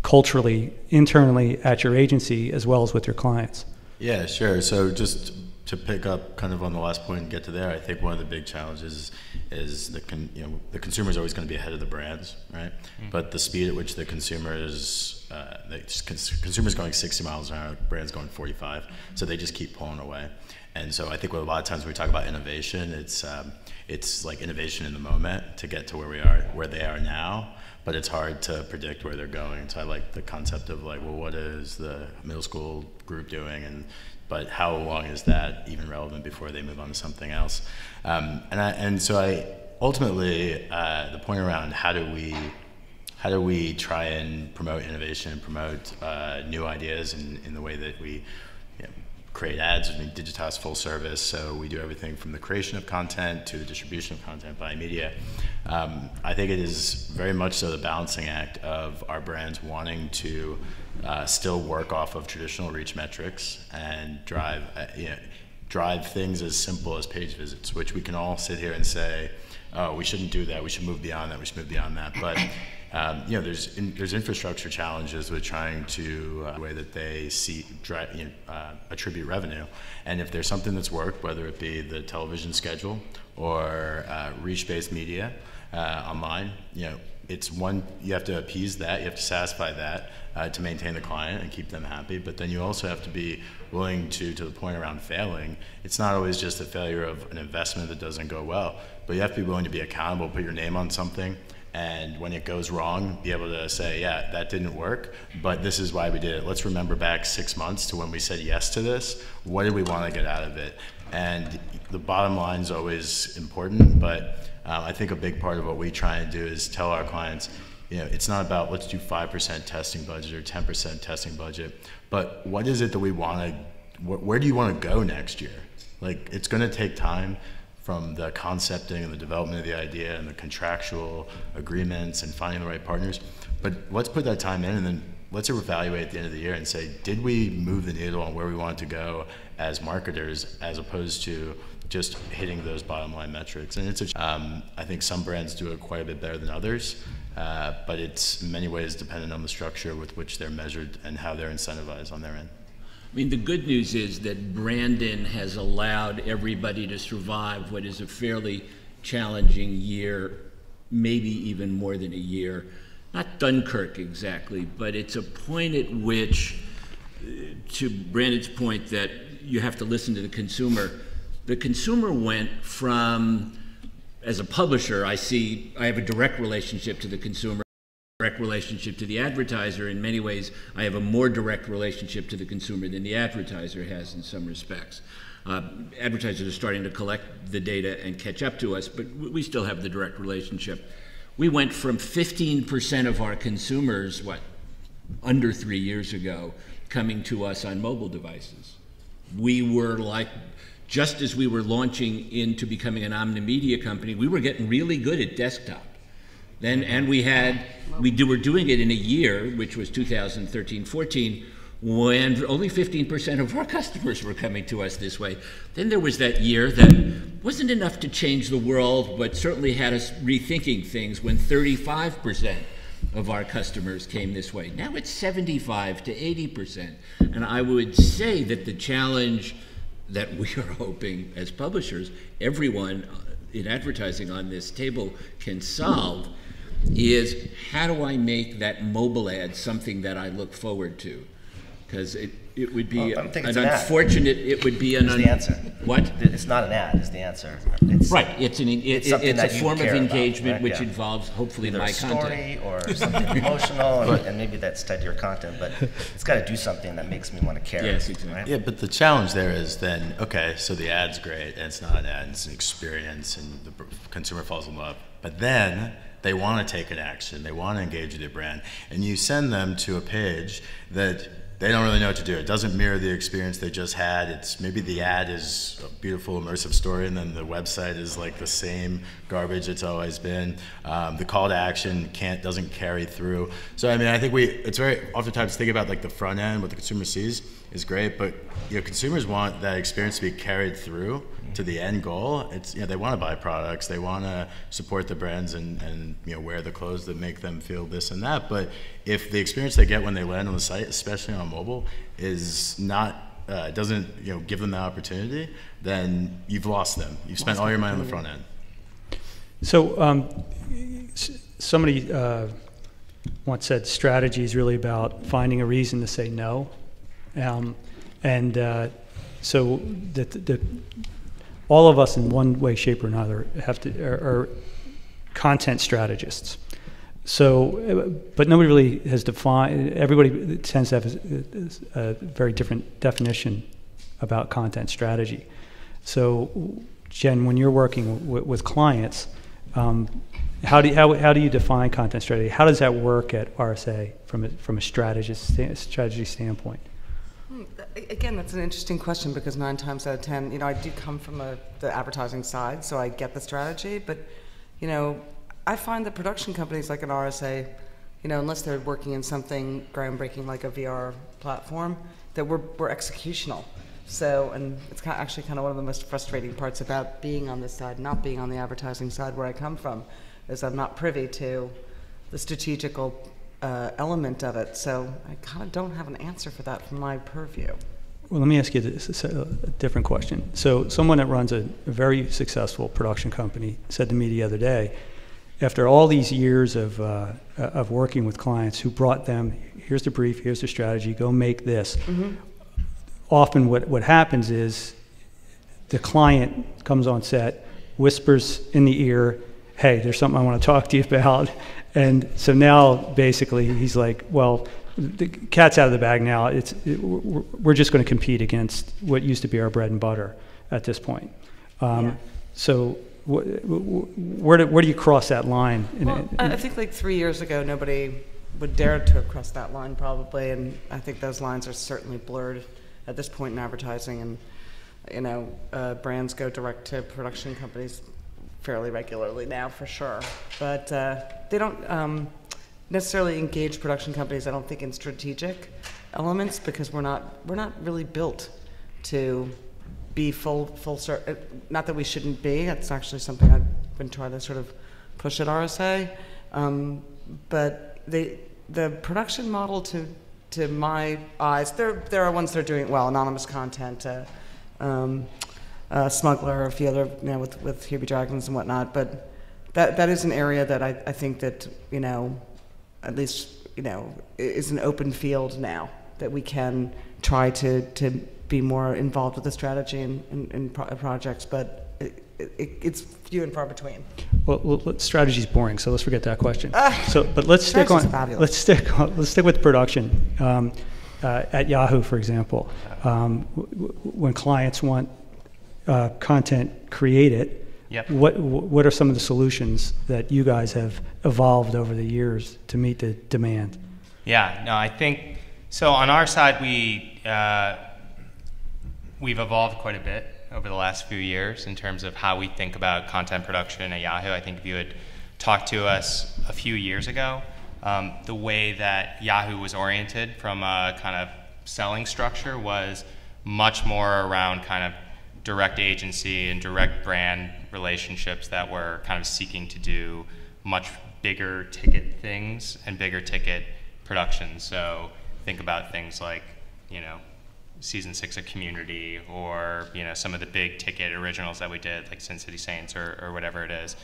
culturally, internally at your agency, as well as with your clients? Yeah, sure. So just to pick up kind of on the last point and get to there, I think one of the big challenges is the con, you know the consumer is always going to be ahead of the brands, right? But the speed at which the consumer is, uh, the cons- consumer's going 60 miles an hour, brands going 45, so they just keep pulling away. And so I think a lot of times when we talk about innovation, it's um, it's like innovation in the moment to get to where we are, where they are now. But it's hard to predict where they're going. So I like the concept of like, well, what is the middle school group doing, and but how long is that even relevant before they move on to something else? Um, and I, and so I ultimately uh, the point around how do we how do we try and promote innovation and promote uh, new ideas in, in the way that we create ads I mean, Digitas full service so we do everything from the creation of content to the distribution of content by media um, I think it is very much so the balancing act of our brands wanting to uh, still work off of traditional reach metrics and drive uh, you know, drive things as simple as page visits which we can all sit here and say oh, we shouldn't do that. We should move beyond that. We should move beyond that. But um, you know, there's in, there's infrastructure challenges with trying to uh, the way that they see dri you know, uh, attribute revenue, and if there's something that's worked, whether it be the television schedule or uh, reach-based media uh, online, you know, it's one you have to appease that, you have to satisfy that uh, to maintain the client and keep them happy, but then you also have to be willing to, to the point around failing. It's not always just a failure of an investment that doesn't go well, but you have to be willing to be accountable, put your name on something and when it goes wrong, be able to say, yeah, that didn't work, but this is why we did it. Let's remember back six months to when we said yes to this. What did we want to get out of it? And the bottom line is always important, but um, I think a big part of what we try and do is tell our clients, you know, it's not about let's do 5% testing budget or 10% testing budget, but what is it that we want to, wh where do you want to go next year? Like, it's going to take time from the concepting and the development of the idea and the contractual agreements and finding the right partners. But let's put that time in and then let's evaluate at the end of the year and say, did we move the needle on where we wanted to go as marketers as opposed to just hitting those bottom line metrics? And it's a, um, I think some brands do it quite a bit better than others, uh, but it's in many ways dependent on the structure with which they're measured and how they're incentivized on their end. I mean, the good news is that Brandon has allowed everybody to survive what is a fairly challenging year, maybe even more than a year. Not Dunkirk exactly, but it's a point at which, uh, to Brandon's point, that you have to listen to the consumer. The consumer went from, as a publisher, I see, I have a direct relationship to the consumer direct relationship to the advertiser. In many ways, I have a more direct relationship to the consumer than the advertiser has in some respects. Uh, advertisers are starting to collect the data and catch up to us, but we still have the direct relationship. We went from 15% of our consumers, what, under three years ago, coming to us on mobile devices. We were like, just as we were launching into becoming an omnimedia company, we were getting really good at desktop. Then, and we had, we do, were doing it in a year, which was 2013 14, when only 15% of our <laughs> customers were coming to us this way. Then there was that year that wasn't enough to change the world, but certainly had us rethinking things when 35% of our customers came this way. Now it's 75 to 80%. And I would say that the challenge that we are <laughs> hoping as publishers, everyone uh, in advertising on this table can solve is how do I make that mobile ad something that I look forward to? Because it, it would be Well, I an it's an ad. unfortunate, it would be an. Is un- the answer. What? It's not an ad, is the answer. It's Right, it's an, it- It's it's a form of care about, engagement right? which Yeah. involves hopefully either my a content. or something <laughs> emotional, and, and maybe that's tied to your content, but it's got to do something that makes me want to care. Yes, exactly. right? Yeah, but the challenge there is then okay, so the ad's great, and it's not an ad, it's an experience, and the consumer falls in love. But then they want to take an action, they want to engage with your brand, and you send them to a page that they don't really know what to do. It doesn't mirror the experience they just had. It's maybe the ad is a beautiful immersive story, and then the website is like the same garbage it's always been. Um, the call to action can't doesn't carry through. So I mean, I think we it's very oftentimes think about like the front end, what the consumer sees is great, but you know, consumers want that experience to be carried through to the end goal. It's you know they want to buy products, they want to support the brands and and you know wear the clothes that make them feel this and that. But if the experience they get when they land on the site, especially on mobile, is not uh, doesn't you know give them the opportunity, then you've lost them. You've spent all your money on the front end. So um, somebody uh, once said strategy is really about finding a reason to say no. Um, and uh, so the, all of us in one way, shape, or another have to are, are content strategists. So, uh, but nobody really has defined. Everybody tends to have a, very different definition about content strategy. So, Jen, when you're working with clients, um, how do you, how, how do you define content strategy? How does that work at RSA from a, from a strategist sta- strategy standpoint? Again, that's an interesting question because nine times out of ten, you know, I do come from a, the advertising side, so I get the strategy. But, you know, I find that production companies like an RSA, you know, unless they're working in something groundbreaking like a VR platform, that we're, we're executional. So, and it's kind actually kind of one of the most frustrating parts about being on this side, not being on the advertising side where I come from, is I'm not privy to the strategical uh, element of it. So I kind of don't have an answer for that from my purview. Well, let me ask you this, a different question. So, someone that runs a, a, very successful production company said to me the other day, after all these years of, uh, of working with clients who brought them, here's the brief, here's the strategy, go make this. Mm-hmm. Often, what, what happens is the client comes on set, whispers in the ear, hey, there's something I want to talk to you about. And so now basically he's like, well, the cat's out of the bag now. It's, it, we're just going to compete against what used to be our bread and butter at this point. Um, yeah. So wh- wh- where, do, where do you cross that line? Well, I think like three years ago, nobody would dare to have crossed that line probably, and I think those lines are certainly blurred at this point in advertising. And you know, uh, brands go direct to production companies fairly regularly now, for sure. But uh, they don't. Um, necessarily engage production companies. I don't think in strategic elements because we're not we're not really built to be full full ser- uh, Not that we shouldn't be. That's actually something I've been trying to sort of push at RSA. Um, but the the production model to to my eyes, there there are ones that are doing well. Anonymous content. Uh, um, uh, Smuggler, a few other, you know, with, with Hubie Dragons and whatnot, but that, that is an area that I, I think that, you know, at least you know is an open field now that we can try to to be more involved with the strategy and in, in, in pro projects, but it, it, it's few and far between. Well, well strategy is boring, so let's forget that question. Uh, so, but let's stick on. Fabulous. Let's stick. On, let's stick with production. Um, uh, at Yahoo, for example, um, when clients want uh, content created, Yep. What what are some of the solutions that you guys have evolved over the years to meet the demand? Yeah, no, I think so. On our side, we uh, we've evolved quite a bit over the last few years in terms of how we think about content production at Yahoo. I think if you had talked to us a few years ago, um, the way that Yahoo was oriented from a kind of selling structure was much more around kind of direct agency and direct brand relationships that were kind of seeking to do much bigger ticket things and bigger ticket productions. So think about things like, you know, season six of Community or, you know, some of the big ticket originals that we did, like Sin City Saints or, or whatever it is.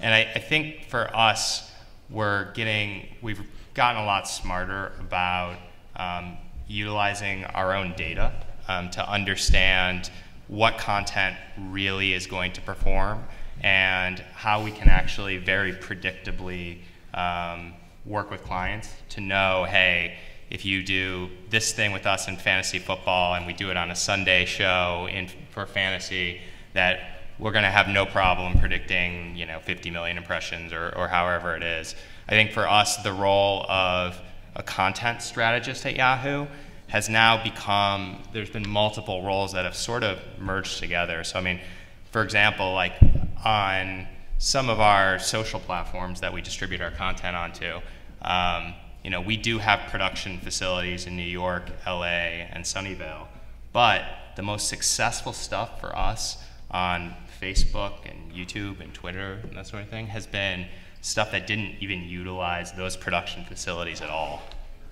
And I, I think for us, we're getting, we've gotten a lot smarter about um, utilizing our own data um, to understand what content really is going to perform and how we can actually very predictably um, work with clients to know, hey, if you do this thing with us in fantasy football and we do it on a Sunday show in, for fantasy, that we're going to have no problem predicting, you know, 50 million impressions or, or however it is. I think for us, the role of a content strategist at Yahoo has now become, there's been multiple roles that have sort of merged together. So, I mean, for example, like on some of our social platforms that we distribute our content onto, um, you know, we do have production facilities in New York, LA, and Sunnyvale. But the most successful stuff for us on Facebook and YouTube and Twitter and that sort of thing has been stuff that didn't even utilize those production facilities at all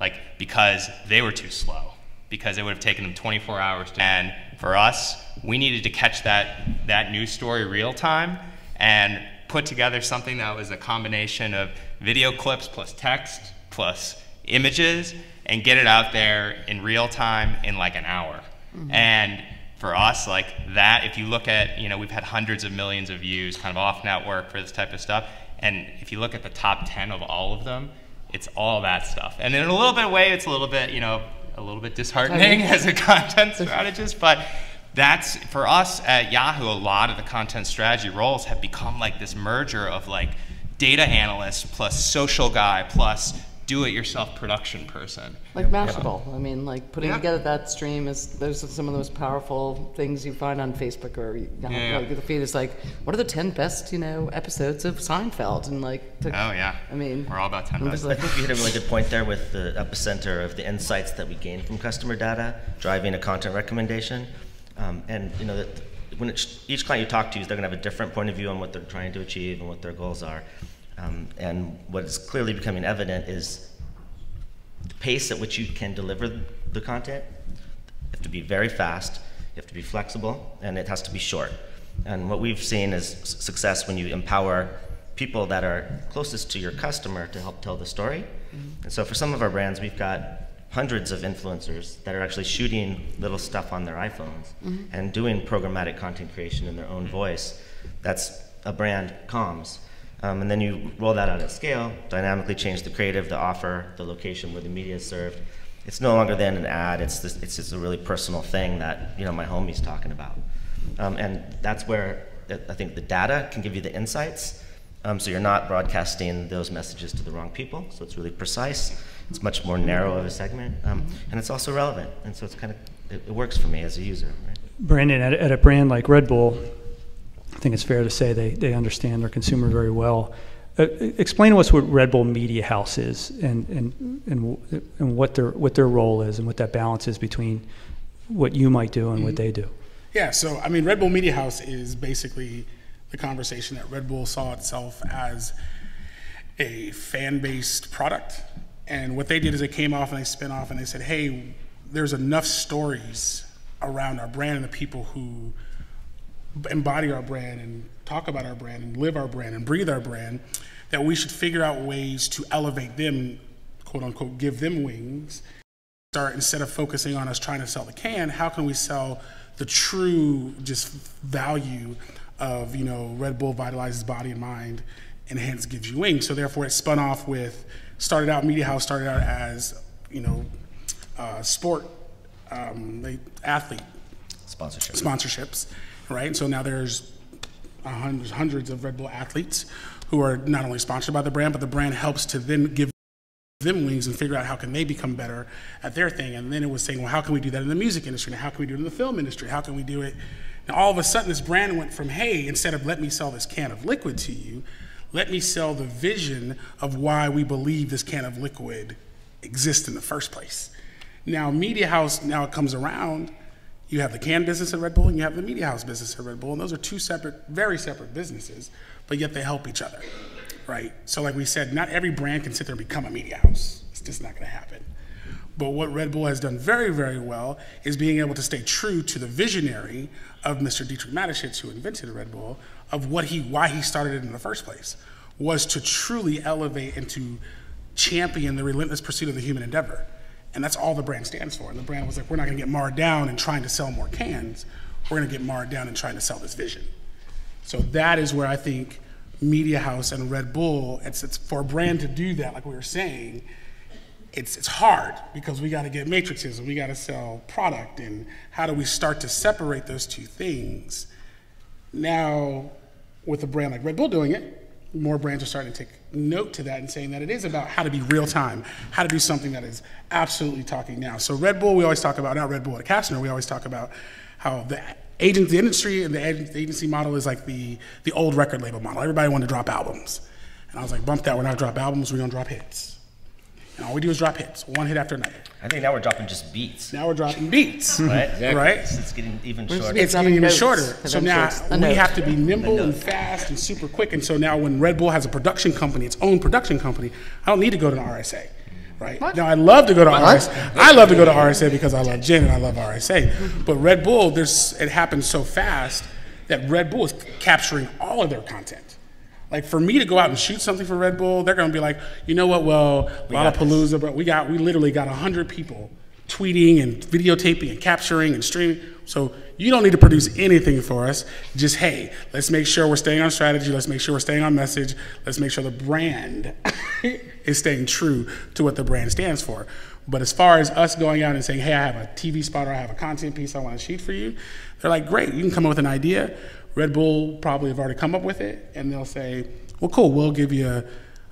like because they were too slow because it would have taken them 24 hours to, and for us we needed to catch that that news story real time and put together something that was a combination of video clips plus text plus images and get it out there in real time in like an hour mm-hmm. and for us like that if you look at you know we've had hundreds of millions of views kind of off network for this type of stuff and if you look at the top 10 of all of them it's all that stuff. And in a little bit way, it's a little bit, you know, a little bit disheartening <laughs> as a content strategist, but that's for us at Yahoo, a lot of the content strategy roles have become like this merger of like data analyst plus social guy plus do-it-yourself production person. Like Mashable. Yeah. I mean, like putting yeah. together that stream is those are some of the most powerful things you find on Facebook or you know, yeah, like the feed is like, what are the ten best you know episodes of Seinfeld and like. To, oh yeah. I mean, we're all about ten best. I think you hit a really good point there with the epicenter of the insights that we gain from customer data driving a content recommendation. Um, and you know, that when it, each client you talk to, is they're going to have a different point of view on what they're trying to achieve and what their goals are. Um, and what is clearly becoming evident is the pace at which you can deliver the content. You have to be very fast, you have to be flexible, and it has to be short. And what we've seen is success when you empower people that are closest to your customer to help tell the story. Mm-hmm. And so for some of our brands, we've got hundreds of influencers that are actually shooting little stuff on their iPhones mm-hmm. and doing programmatic content creation in their own voice. That's a brand comms. Um, and then you roll that out at scale, dynamically change the creative, the offer, the location where the media is served. It's no longer then an ad. It's this, it's just a really personal thing that you know my homie's talking about, um, and that's where I think the data can give you the insights. Um, so you're not broadcasting those messages to the wrong people. So it's really precise. It's much more narrow of a segment, um, and it's also relevant. And so it's kind of it, it works for me as a user. Right? Brandon, at, at a brand like Red Bull, I think it's fair to say they, they understand their consumer very well. Uh, explain to us what Red Bull Media House is and, and, and, and what, their, what their role is and what that balance is between what you might do and mm-hmm. what they do. Yeah, so I mean, Red Bull Media House is basically the conversation that Red Bull saw itself as a fan based product. And what they did is they came off and they spin off and they said, hey, there's enough stories around our brand and the people who embody our brand and talk about our brand and live our brand and breathe our brand, that we should figure out ways to elevate them, quote unquote, give them wings. Start instead of focusing on us trying to sell the can, how can we sell the true just value of you know Red Bull vitalizes body and mind and hence gives you wings. So therefore, it spun off with started out Media House started out as you know uh, sport um, athlete sponsorship sponsorships right? So now there's hundreds, of Red Bull athletes who are not only sponsored by the brand, but the brand helps to then give them wings and figure out how can they become better at their thing. And then it was saying, well, how can we do that in the music industry? And how can we do it in the film industry? How can we do it? Now all of a sudden, this brand went from, hey, instead of let me sell this can of liquid to you, let me sell the vision of why we believe this can of liquid exists in the first place. Now, Media House, now comes around you have the can business at Red Bull and you have the media house business at Red Bull, and those are two separate, very separate businesses, but yet they help each other, right? So, like we said, not every brand can sit there and become a media house. It's just not going to happen. But what Red Bull has done very, very well is being able to stay true to the visionary of Mr. Dietrich Mateschitz, who invented Red Bull, of what he, why he started it in the first place, was to truly elevate and to champion the relentless pursuit of the human endeavor. And that's all the brand stands for. And the brand was like, we're not going to get marred down in trying to sell more cans. We're going to get marred down in trying to sell this vision. So that is where I think Media House and Red Bull, it's, it's for a brand to do that, like we were saying, it's, it's hard because we got to get matrices and we got to sell product. And how do we start to separate those two things? Now, with a brand like Red Bull doing it, more brands are starting to take note to that and saying that it is about how to be real time, how to do something that is absolutely talking now. So Red Bull, we always talk about, not Red Bull at Kastner, we always talk about how the agent, the industry and the agency model is like the, the old record label model. Everybody wanted to drop albums. And I was like, bump that, we're not drop albums, we're gonna drop hits. And all we do is drop hits, one hit after another. I think now we're dropping just beats. Now we're dropping beats, <laughs> right? Exactly. <laughs> Right. It's, it's, getting even shorter. It's getting even shorter. So now we have to be nimble and fast and super quick. And so now when Red Bull has a production company, its own production company, I don't need to go to an RSA. Right what? now, I love to go to what? RSA. I love to go to RSA because I love Jen and I love RSA. But Red Bull, there's it happens so fast that Red Bull is capturing all of their content. Like for me to go out and shoot something for Red Bull, they're going to be like, you know what? Well, we Lollapalooza, but we got we literally got hundred people tweeting and videotaping and capturing and streaming. So you don't need to produce anything for us. Just hey, let's make sure we're staying on strategy. Let's make sure we're staying on message. Let's make sure the brand <laughs> is staying true to what the brand stands for. But as far as us going out and saying, hey, I have a TV spot or I have a content piece I want to shoot for you, they're like, great, you can come up with an idea. Red Bull probably have already come up with it, and they'll say, well, cool, we'll give you a,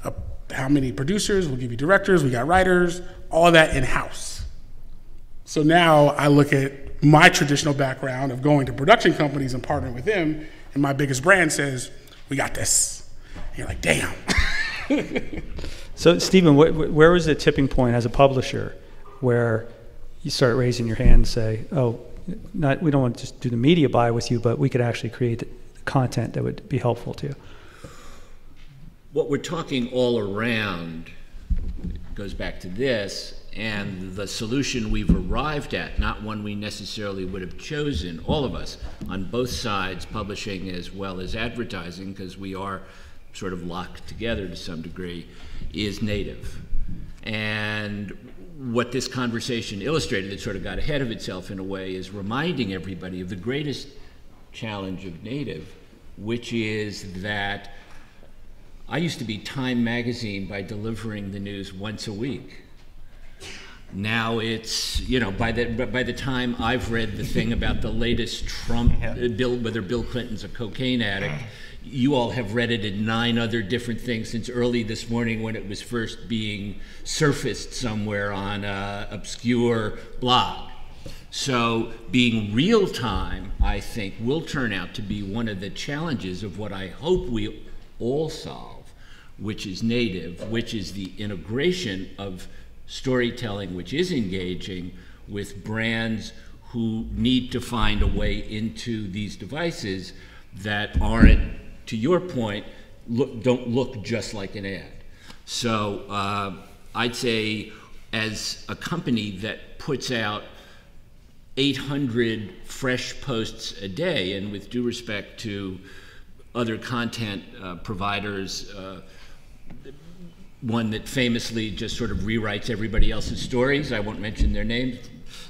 a how many producers, we'll give you directors, we got writers, all that in house. So now I look at my traditional background of going to production companies and partnering with them, and my biggest brand says, we got this. And you're like, damn. <laughs> so, Stephen, wh- where was the tipping point as a publisher where you start raising your hand and say, oh, not we don't want to just do the media buy with you, but we could actually create content that would be helpful to you. what we're talking all around goes back to this, and the solution we've arrived at, not one we necessarily would have chosen, all of us, on both sides, publishing as well as advertising, because we are sort of locked together to some degree, is native. And what this conversation illustrated, it sort of got ahead of itself in a way, is reminding everybody of the greatest challenge of native, which is that I used to be Time Magazine by delivering the news once a week. Now it's you know by the by the time I've read the thing about the latest Trump uh, bill whether Bill Clinton's a cocaine addict, <clears throat> you all have read it in nine other different things since early this morning when it was first being surfaced somewhere on an obscure blog. So being real time, I think, will turn out to be one of the challenges of what I hope we all solve, which is native, which is the integration of storytelling, which is engaging, with brands who need to find a way into these devices that aren't, to your point, look, don't look just like an ad. So uh, I'd say, as a company that puts out 800 fresh posts a day, and with due respect to other content uh, providers, uh, one that famously just sort of rewrites everybody else's stories. I won't mention their names.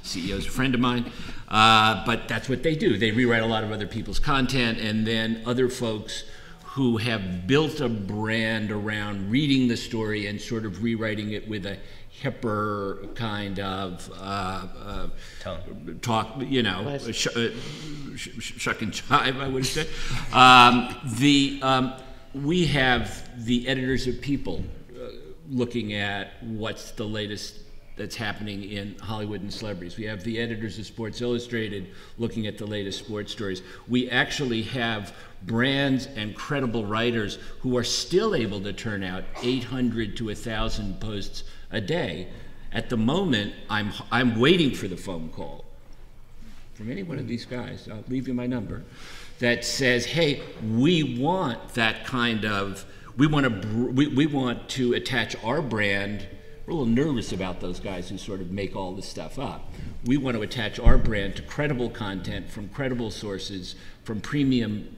CEO's a friend of mine, uh, but that's what they do. They rewrite a lot of other people's content, and then other folks who have built a brand around reading the story and sort of rewriting it with a hipper kind of uh, uh, talk, you know, sh- uh, sh- sh- shuck and jive, I would say. Um, the, um, we have the editors of People uh, looking at what's the latest that's happening in Hollywood and celebrities. We have the editors of Sports Illustrated looking at the latest sports stories. We actually have brands and credible writers who are still able to turn out 800 to 1,000 posts a day. At the moment, I'm, I'm waiting for the phone call from any one of these guys, I'll leave you my number, that says, hey, we want that kind of, we want to, we, we want to attach our brand. We're a little nervous about those guys who sort of make all this stuff up. We want to attach our brand to credible content from credible sources, from premium,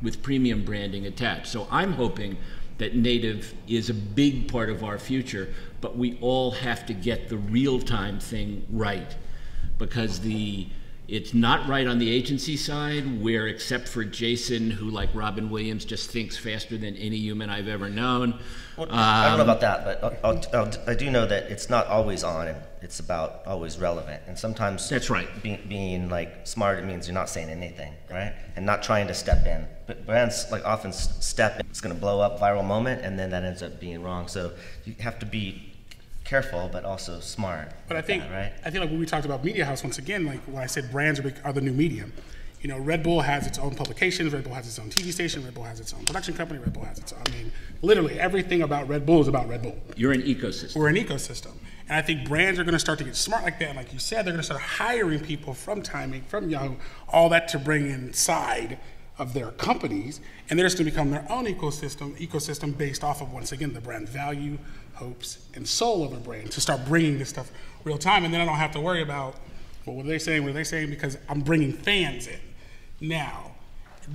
with premium branding attached. So I'm hoping that native is a big part of our future, but we all have to get the real time thing right because the it's not right on the agency side, where except for Jason, who like Robin Williams just thinks faster than any human I've ever known. Well, I don't know Um, about that, but I'll, I'll, I do know that it's not always on, and it's about always relevant. And sometimes That's right. Being, being like smart, it means you're not saying anything, right? And not trying to step in. But brands like often step in. It's going to blow up, viral moment, and then that ends up being wrong. So you have to be careful, but also smart. But I think that, right? I think like when we talked about media house once again, like when I said brands are, are the new medium. You know, Red Bull has its own publications. Red Bull has its own TV station. Red Bull has its own production company. Red Bull has its. Own, I mean, literally everything about Red Bull is about Red Bull. You're an ecosystem. We're an ecosystem, and I think brands are going to start to get smart like that. And like you said, they're going to start hiring people from Time Inc., from Yahoo, all that to bring inside of their companies, and they're just going to become their own ecosystem, ecosystem based off of once again the brand value, hopes, and soul of a brand to start bringing this stuff real time, and then I don't have to worry about well, what are they saying? What are they saying? Because I'm bringing fans in. Now,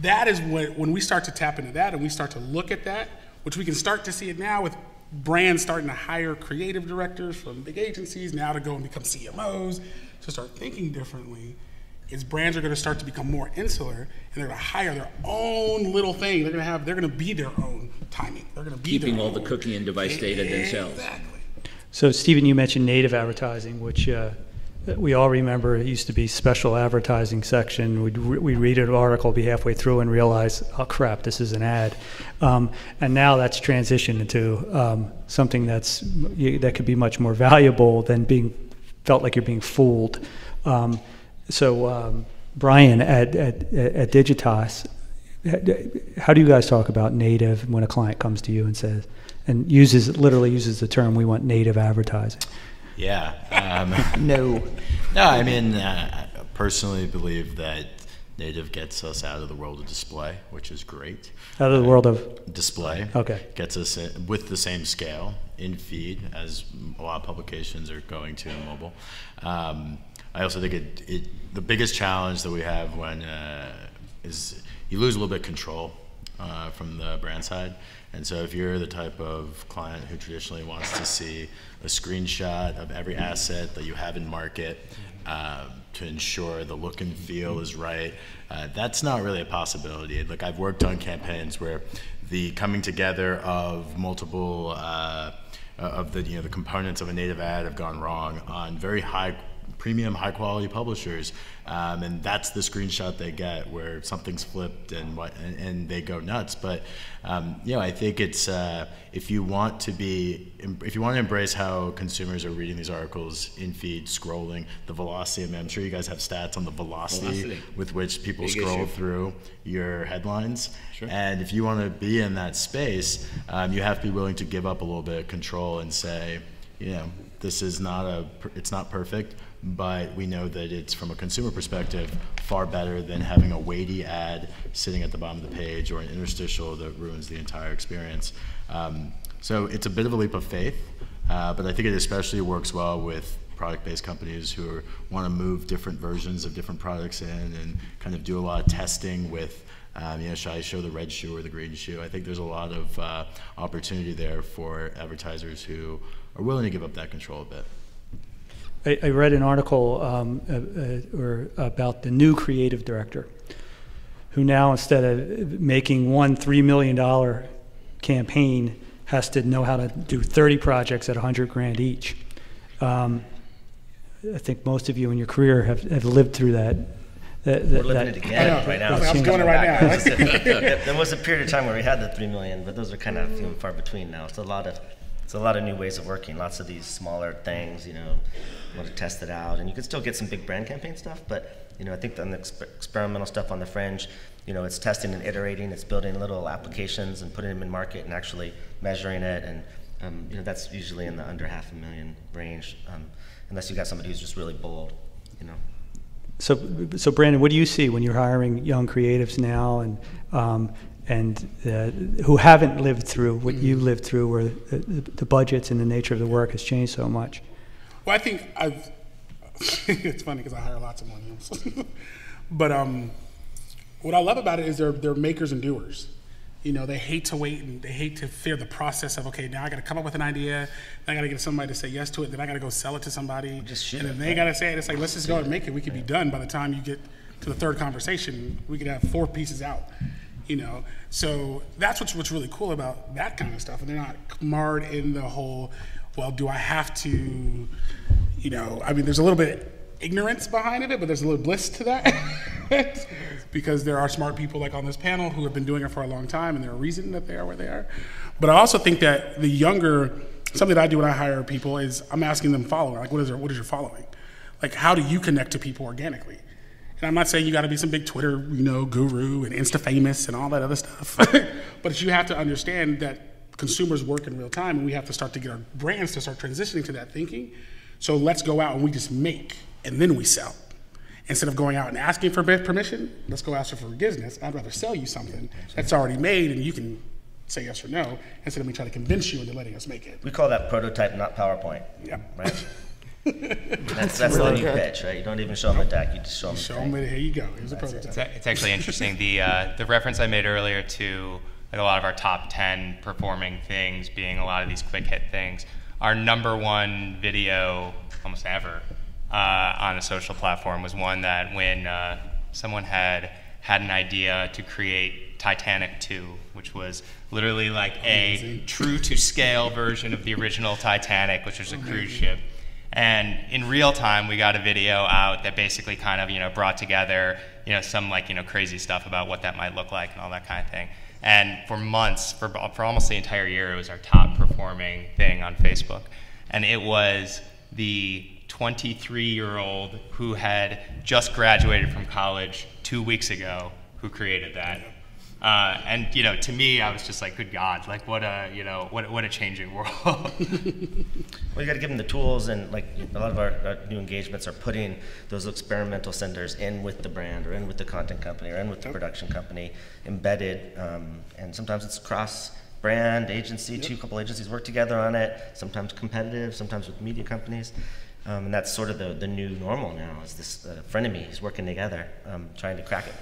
that is what when we start to tap into that and we start to look at that, which we can start to see it now with brands starting to hire creative directors from big agencies now to go and become CMOs to start thinking differently. Is brands are going to start to become more insular and they're going to hire their own little thing. They're going to have they're going to be their own timing. They're going to be Keeping their all the cookie and device data themselves. Exactly. So, Stephen, you mentioned native advertising, which uh, we all remember it used to be special advertising section. We'd, re- we'd read an article, be halfway through, and realize, oh crap, this is an ad. Um, and now that's transitioned into um, something that's that could be much more valuable than being felt like you're being fooled. Um, so, um, Brian at, at, at Digitas, how do you guys talk about native when a client comes to you and says, and uses literally uses the term, we want native advertising? Yeah. Um, <laughs> No. no, I mean, uh, personally believe that native gets us out of the world of display, which is great. Out of the world of, Display Okay. gets us in, with the same scale in feed as a lot of publications are going to in mobile. Um, I also think it, it the biggest challenge that we have when uh, is you lose a little bit of control uh, from the brand side. And so if you're the type of client who traditionally wants to see a screenshot of every asset that you have in market um, to ensure the look and feel is right, uh, that's not really a possibility. Like I've worked on campaigns where the coming together of multiple uh, of the you know the components of a native ad have gone wrong on very high premium high quality publishers um, and that's the screenshot they get where something's flipped and what and, and they go nuts but um, you know I think it's uh, if you want to be if you want to embrace how consumers are reading these articles in feed scrolling the velocity I mean, I'm sure you guys have stats on the velocity, Velocity. with which people Big scroll issue. through your headlines Sure. and if you want to be in that space um, you have to be willing to give up a little bit of control and say you know this is not a it's not perfect but we know that it's from a consumer perspective far better than having a weighty ad sitting at the bottom of the page or an interstitial that ruins the entire experience um, so it's a bit of a leap of faith uh, but i think it especially works well with product-based companies who want to move different versions of different products in and kind of do a lot of testing with um, you know, should I show the red shoe or the green shoe? I think there's a lot of uh, opportunity there for advertisers who are willing to give up that control a bit. I, I read an article um, uh, uh, or about the new creative director, who now instead of making one three million dollar campaign, has to know how to do 30 projects at 100 grand each. Um, I think most of you in your career have, have lived through that. that, We're living that- it again right now. I'm It's doing it right now. It's. <laughs> There there was a period of time where we had the three million, but those are kind of few and far between now. It's a lot of, it's a lot of new ways of working. Lots of these smaller things, you know, want to test it out, and you can still get some big brand campaign stuff. But you know, I think on the exper- experimental stuff on the fringe, you know, it's testing and iterating. It's building little applications and putting them in market and actually measuring it. And um, you know, that's usually in the under half a million range, um, unless you got somebody who's just really bold, you know. So, so Brandon, what do you see when you're hiring young creatives now, and um, and uh, who haven't lived through what you lived through, where the, the budgets and the nature of the work has changed so much? Well, I think I've. <laughs> it's funny because I hire lots of millennials, <laughs> but um, what I love about it is they're they're makers and doers. You know, they hate to wait and they hate to fear the process of okay, now I got to come up with an idea, then I got to get somebody to say yes to it, then I got to go sell it to somebody, Just shit and it, then they got to say it. It's like let's just go and make it. We could be done by the time you get to the third conversation. We could have four pieces out. You know, so that's what's what's really cool about that kind of stuff, and they're not marred in the whole. Well, do I have to? You know, I mean, there's a little bit ignorance behind it, but there's a little bliss to that. <laughs> because there are smart people like on this panel who have been doing it for a long time and there are reasons that they are where they are. But I also think that the younger, something that I do when I hire people is I'm asking them following, like what is, their, what is your following? Like how do you connect to people organically? And I'm not saying you got to be some big Twitter, you know, guru and Insta famous and all that other stuff. <laughs> but you have to understand that consumers work in real time and we have to start to get our brands to start transitioning to that thinking. So let's go out and we just make and then we sell. Instead of going out and asking for permission, let's go ask for forgiveness. I'd rather sell you something that's already made and you can say yes or no instead of me trying to convince you into letting us make it. We call that prototype, not PowerPoint. Yeah. Right. That's that's really the new good. pitch, right? You don't even show them a deck; you just show them. Show them it. Here you go. Here's a It's, prototype. a- it's actually interesting. The uh, the reference I made earlier to like a lot of our top ten performing things being a lot of these quick hit things. Our number one video almost ever uh, on a social platform was one that when uh, someone had had an idea to create Titanic 2, which was literally like a true to scale version of the original Titanic, which was a cruise ship. And in real time, we got a video out that basically kind of, you know, brought together, you know, some like, you know, crazy stuff about what that might look like and all that kind of thing. And for months, for, for almost the entire year, it was our top performing thing on Facebook. And it was the 23 year old who had just graduated from college two weeks ago who created that. Uh, and you know, to me, I was just like, "Good God! Like, what a you know, what what a changing world." <laughs> Well, you got to give them the tools, and like a lot of our, our new engagements are putting those experimental centers in with the brand, or in with the content company, or in with the production company, embedded. Um, and sometimes it's cross brand agency, two couple agencies work together on it. Sometimes competitive, sometimes with media companies. Um, and that's sort of the, the new normal now. Is this uh, frenemies working together, um, trying to crack it.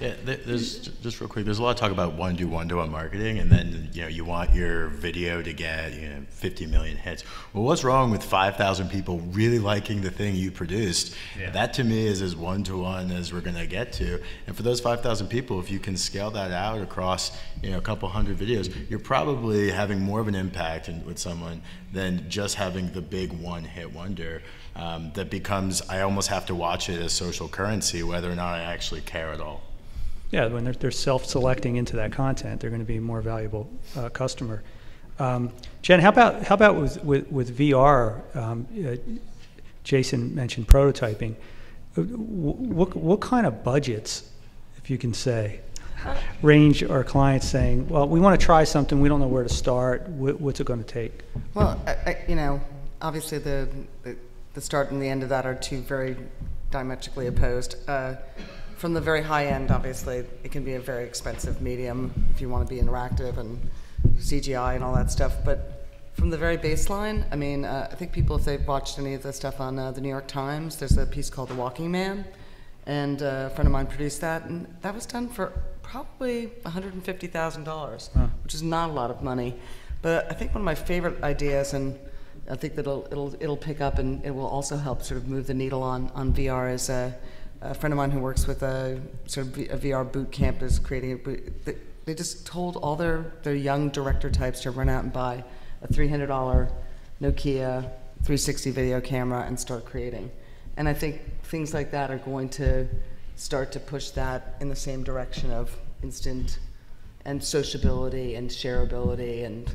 Yeah, there's just real quick. There's a lot of talk about one do one to one marketing, and then you know you want your video to get you know 50 million hits. Well, what's wrong with 5,000 people really liking the thing you produced? Yeah. That to me is as one to one as we're gonna get to. And for those 5,000 people, if you can scale that out across you know a couple hundred videos, you're probably having more of an impact in, with someone than just having the big one hit wonder. Um, that becomes I almost have to watch it as social currency, whether or not I actually care at all. Yeah, when they're, they're self-selecting into that content, they're going to be a more valuable uh, customer. Um, Jen, how about how about with with, with VR? Um, uh, Jason mentioned prototyping. Uh, What what kind of budgets, if you can say, range our clients saying? Well, we want to try something. We don't know where to start. Wh- What's it going to take? Well, I, I, you know, obviously the, the the start and the end of that are two very diametrically opposed. Uh, from the very high end, obviously, it can be a very expensive medium if you want to be interactive and CGI and all that stuff. But from the very baseline, I mean, uh, I think people, if they've watched any of the stuff on uh, the New York Times, there's a piece called The Walking Man, and uh, a friend of mine produced that, and that was done for probably $150,000, which is not a lot of money. But I think one of my favorite ideas, and I think that it'll, it'll, it'll pick up and it will also help sort of move the needle on, on VR, is a, friend of mine who works with a sort of a VR boot camp is creating a boot. They just told all their, their young director types to run out and buy a $300 Nokia 360 video camera and start creating. And I think things like that are going to start to push that in the same direction of instant and sociability and shareability and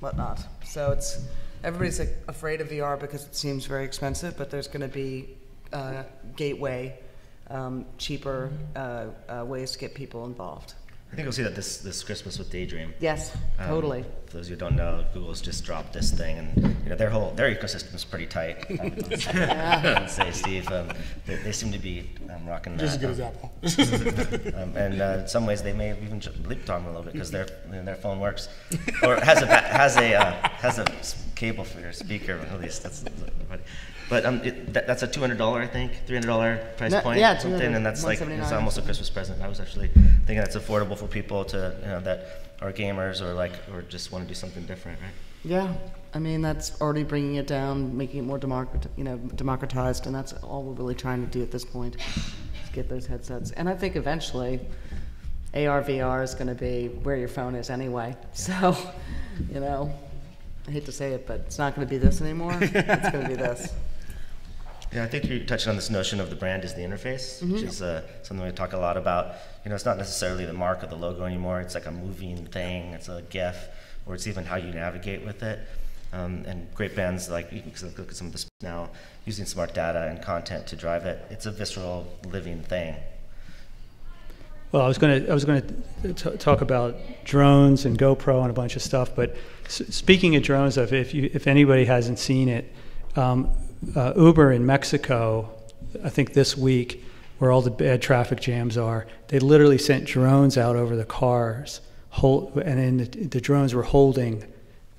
whatnot. So it's everybody's like, afraid of VR because it seems very expensive, but there's going to be uh, gateway, um, cheaper uh, uh, ways to get people involved. I think you'll see that this, this Christmas with Daydream. Yes, Um, totally. For those of you who don't know, Google's just dropped this thing, and you know their whole their ecosystem is pretty tight. I would say, I would say, Steve, um, they, they seem to be um, rocking that. Just as good as Apple. <laughs> Um, and uh, in some ways, they may have even ju- leaped on a little bit because their you know, their phone works, or has a has a uh, has a s- cable for your speaker at least. That's, that's funny. But um, it, that, that's a two hundred dollar, I think, three hundred dollar price No, point, yeah, something, and that's like it's almost a Christmas present. I was actually thinking that's affordable for people to you know that are gamers or like or just want to do something different, right? Yeah, I mean that's already bringing it down, making it more democrat, you know, democratized, and that's all we're really trying to do at this point, is get those headsets. And I think eventually, AR VR is going to be where your phone is anyway. So, you know, I hate to say it, but it's not going to be this anymore. it's going to be this. <laughs> Yeah, I think you're touching on this notion of the brand is the interface, which is uh, something we talk a lot about. You know, it's not necessarily the mark or the logo anymore. It's like a moving thing. It's a GIF, or it's even how you navigate with it. Um, and great bands like you can look at some of this now using smart data and content to drive it. It's a visceral, living thing. Well, I was going to I was going to talk about drones and GoPro and a bunch of stuff, but s- speaking of drones, if if, you, if anybody hasn't seen it, um, uh, Uber in Mexico, I think this week, where all the bad traffic jams are, they literally sent drones out over the cars, hold, and then the, the drones were holding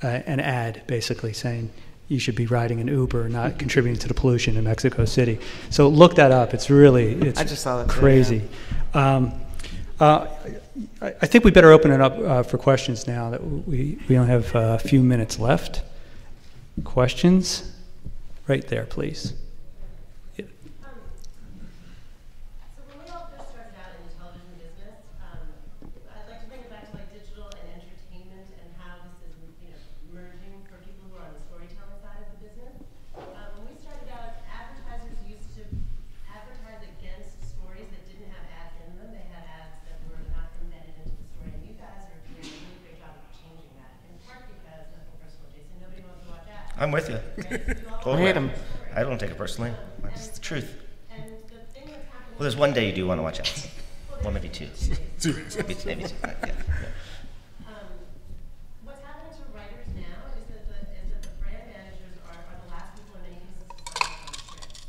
uh, an ad basically saying you should be riding an Uber, not contributing to the pollution in Mexico City. So look that up. It's really it's I just saw that too, crazy. Um, uh, I, I think we better open it up uh, for questions now that we, we only have uh, a few minutes left. Questions? Right there, please. Yeah. So when we all first started out in the television business, um, I'd like to bring it back to like digital and entertainment and how this is, merging for people who are on the storytelling side of the business. Um, when we started out, advertisers used to advertise against stories that didn't have ads in them. They had ads that were not embedded into the story. You guys are doing a great job of changing that. In part because, nothing personal, Jason, nobody wants to watch ads. I'm with you. I hate 'em. I don't take it personally. It's the truth. And the thing that's happening. Well, there's one day you do want to watch ads. Well, Well, maybe two. <laughs> Two days. Maybe, maybe two. right, yeah. Um, what's happening to writers now is that the, is that the brand managers are, are the last people in any business to sign off on scripts.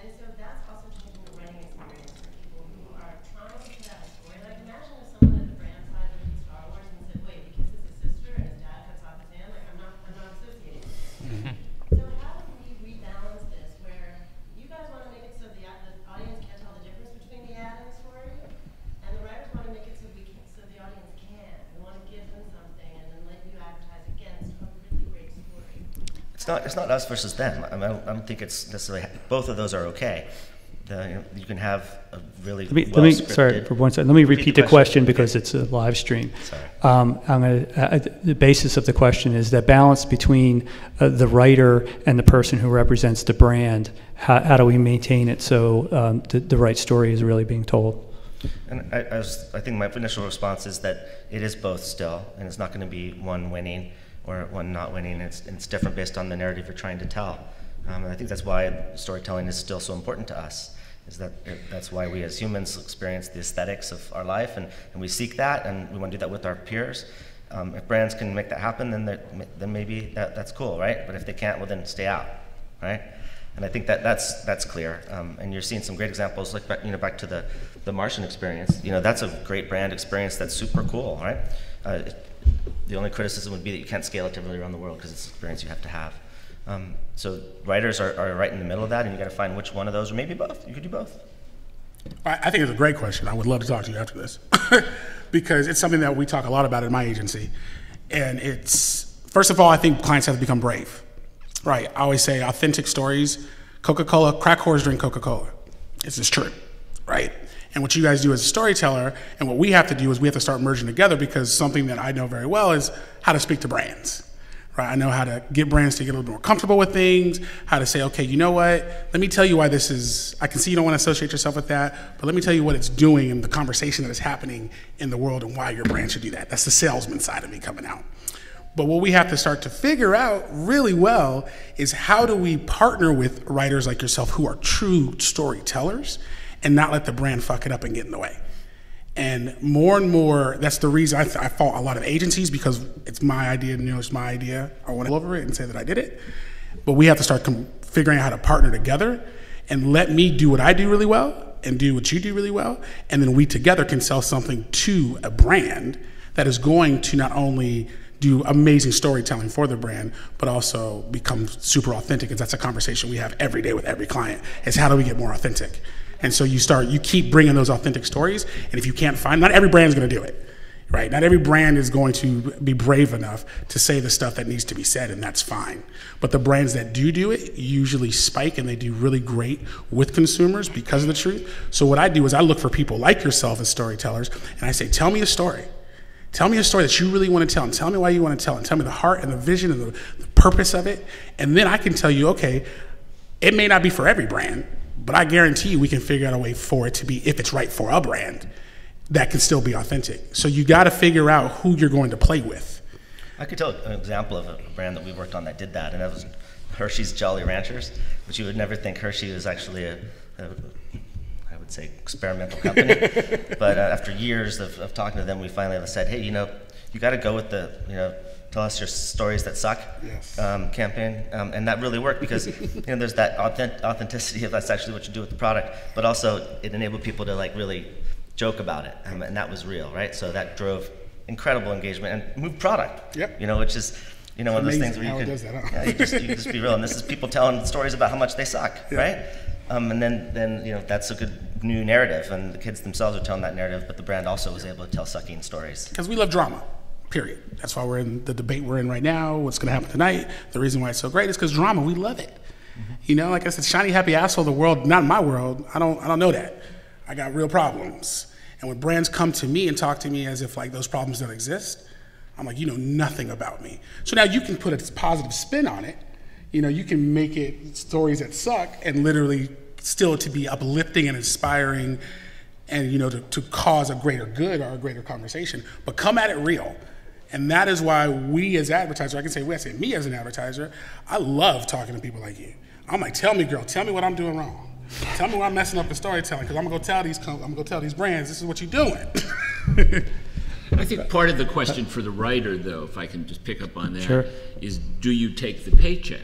And so that's also changing the writing experience for people who are trying to put out a story. Like imagine if someone at the brand side looked at Star Wars and said, wait, he kisses his sister and his dad cuts off his hand, like I'm not, I'm not associating. this." So how do we rebalance this where you guys wanna make it so the, ad- the audience can't tell the difference between the ad and the story? And the writers wanna make it so we can, so the audience can. We wanna give them something and then let you advertise against a really great story. It's not, it's not us versus them. I, mean, I, don't, I don't think it's necessarily, both of those are okay. The, you, know, you can have a really Let me, well let me, sorry, for one second, let me Repeat repeat the the question question. because it's a live stream. Sorry. Um, I'm gonna, uh, the basis of the question is that balance between uh, the writer and the person who represents the brand. How, how do we maintain it so um, the, the right story is really being told? And I, I, was, I think my initial response is that it is both still, and it's not going to be one winning or one not winning. It's, it's different based on the narrative you're trying to tell. Um, and I think that's why storytelling is still so important to us. Is that it, that's why we as humans experience the aesthetics of our life, and, and we seek that, and we want to do that with our peers. Um, if brands can make that happen, then then maybe that, that's cool, right? But if they can't, well then stay out, right? And I think that that's that's clear. Um, and you're seeing some great examples, like back, you know, back to the the Martian experience. You know, that's a great brand experience. That's super cool, right? Uh, the only criticism would be that you can't scale it to really around the world because it's experience you have to have. Um, so writers are, are right in the middle of that, and you got to find which one of those, or maybe both. You could do both. I, I think it's a great question. I would love to talk to you after this <laughs> because it's something that we talk a lot about in my agency. And it's, first of all, I think clients have to become brave, right? I always say authentic stories. Coca Cola, crack whores drink Coca Cola. This is true, right? And what you guys do as a storyteller, and what we have to do is we have to start merging together because something that I know very well is how to speak to brands right? I know how to get brands to get a little more comfortable with things, how to say, okay, you know what? Let me tell you why this is. I can see you don't want to associate yourself with that, but let me tell you what it's doing and the conversation that is happening in the world and why your brand should do that. That's the salesman side of me coming out. But what we have to start to figure out really well is how do we partner with writers like yourself who are true storytellers and not let the brand fuck it up and get in the way. And more and more, that's the reason I, I fault a lot of agencies because it's my idea, you know, it's my idea. I want to over it and say that I did it. But we have to start figuring out how to partner together and let me do what I do really well and do what you do really well. And then we together can sell something to a brand that is going to not only do amazing storytelling for the brand, but also become super authentic. Because that's a conversation we have every day with every client is how do we get more authentic? And so you start, you keep bringing those authentic stories. And if you can't find, not every brand is going to do it, right? Not every brand is going to be brave enough to say the stuff that needs to be said, and that's fine. But the brands that do do it usually spike and they do really great with consumers because of the truth. So what I do is I look for people like yourself as storytellers, and I say, tell me a story. Tell me a story that you really want to tell, and tell me why you want to tell, and tell me the heart and the vision and the, the purpose of it. And then I can tell you, okay, it may not be for every brand, but I guarantee you we can figure out a way for it to be, if it's right for a brand, that can still be authentic. So you got to figure out who you're going to play with. I could tell an example of a brand that we worked on that did that, and that was Hershey's Jolly Ranchers, which you would never think Hershey was actually a, a I would say, experimental company. <laughs> but uh, after years of, of talking to them, we finally said, hey, you know, you got to go with the, you know, tell us your stories that suck Yes. um, campaign, um, and that really worked because <laughs> you know there's that authentic, authenticity of that's actually what you do with the product, but also it enabled people to like really joke about it, um, and that was real, right? So that drove incredible engagement and moved product. Yep. You know, which is you know one of those things where you how it can does that, huh? yeah, you just you can just be real, and this is people telling stories about how much they suck, right? Um, and then then you know that's a good new narrative, and the kids themselves are telling that narrative, but the brand also was able to tell sucking stories. Because we love drama, period. That's why we're in the debate we're in right now, what's going to happen tonight. The reason why it's so great is because drama, we love it. Mm-hmm. You know, like I said, shiny, happy asshole, the world, not my world. I don't, I don't know that. I got real problems. And when brands come to me and talk to me as if like those problems don't exist, I'm like, you know nothing about me. So now you can put a positive spin on it. You know, you can make it stories that suck and literally still to be uplifting and inspiring and you know to, to cause a greater good or a greater conversation but come at it real and that is why we as advertisers i can say we I say me as an advertiser i love talking to people like you i'm like tell me girl tell me what i'm doing wrong Tell me why I'm messing up the storytelling, because I'm gonna go tell these, I'm gonna go tell these brands, this is what you're doing. <laughs> I think part of the question for the writer, though, if I can just pick up on that, is Sure. do you take the paycheck?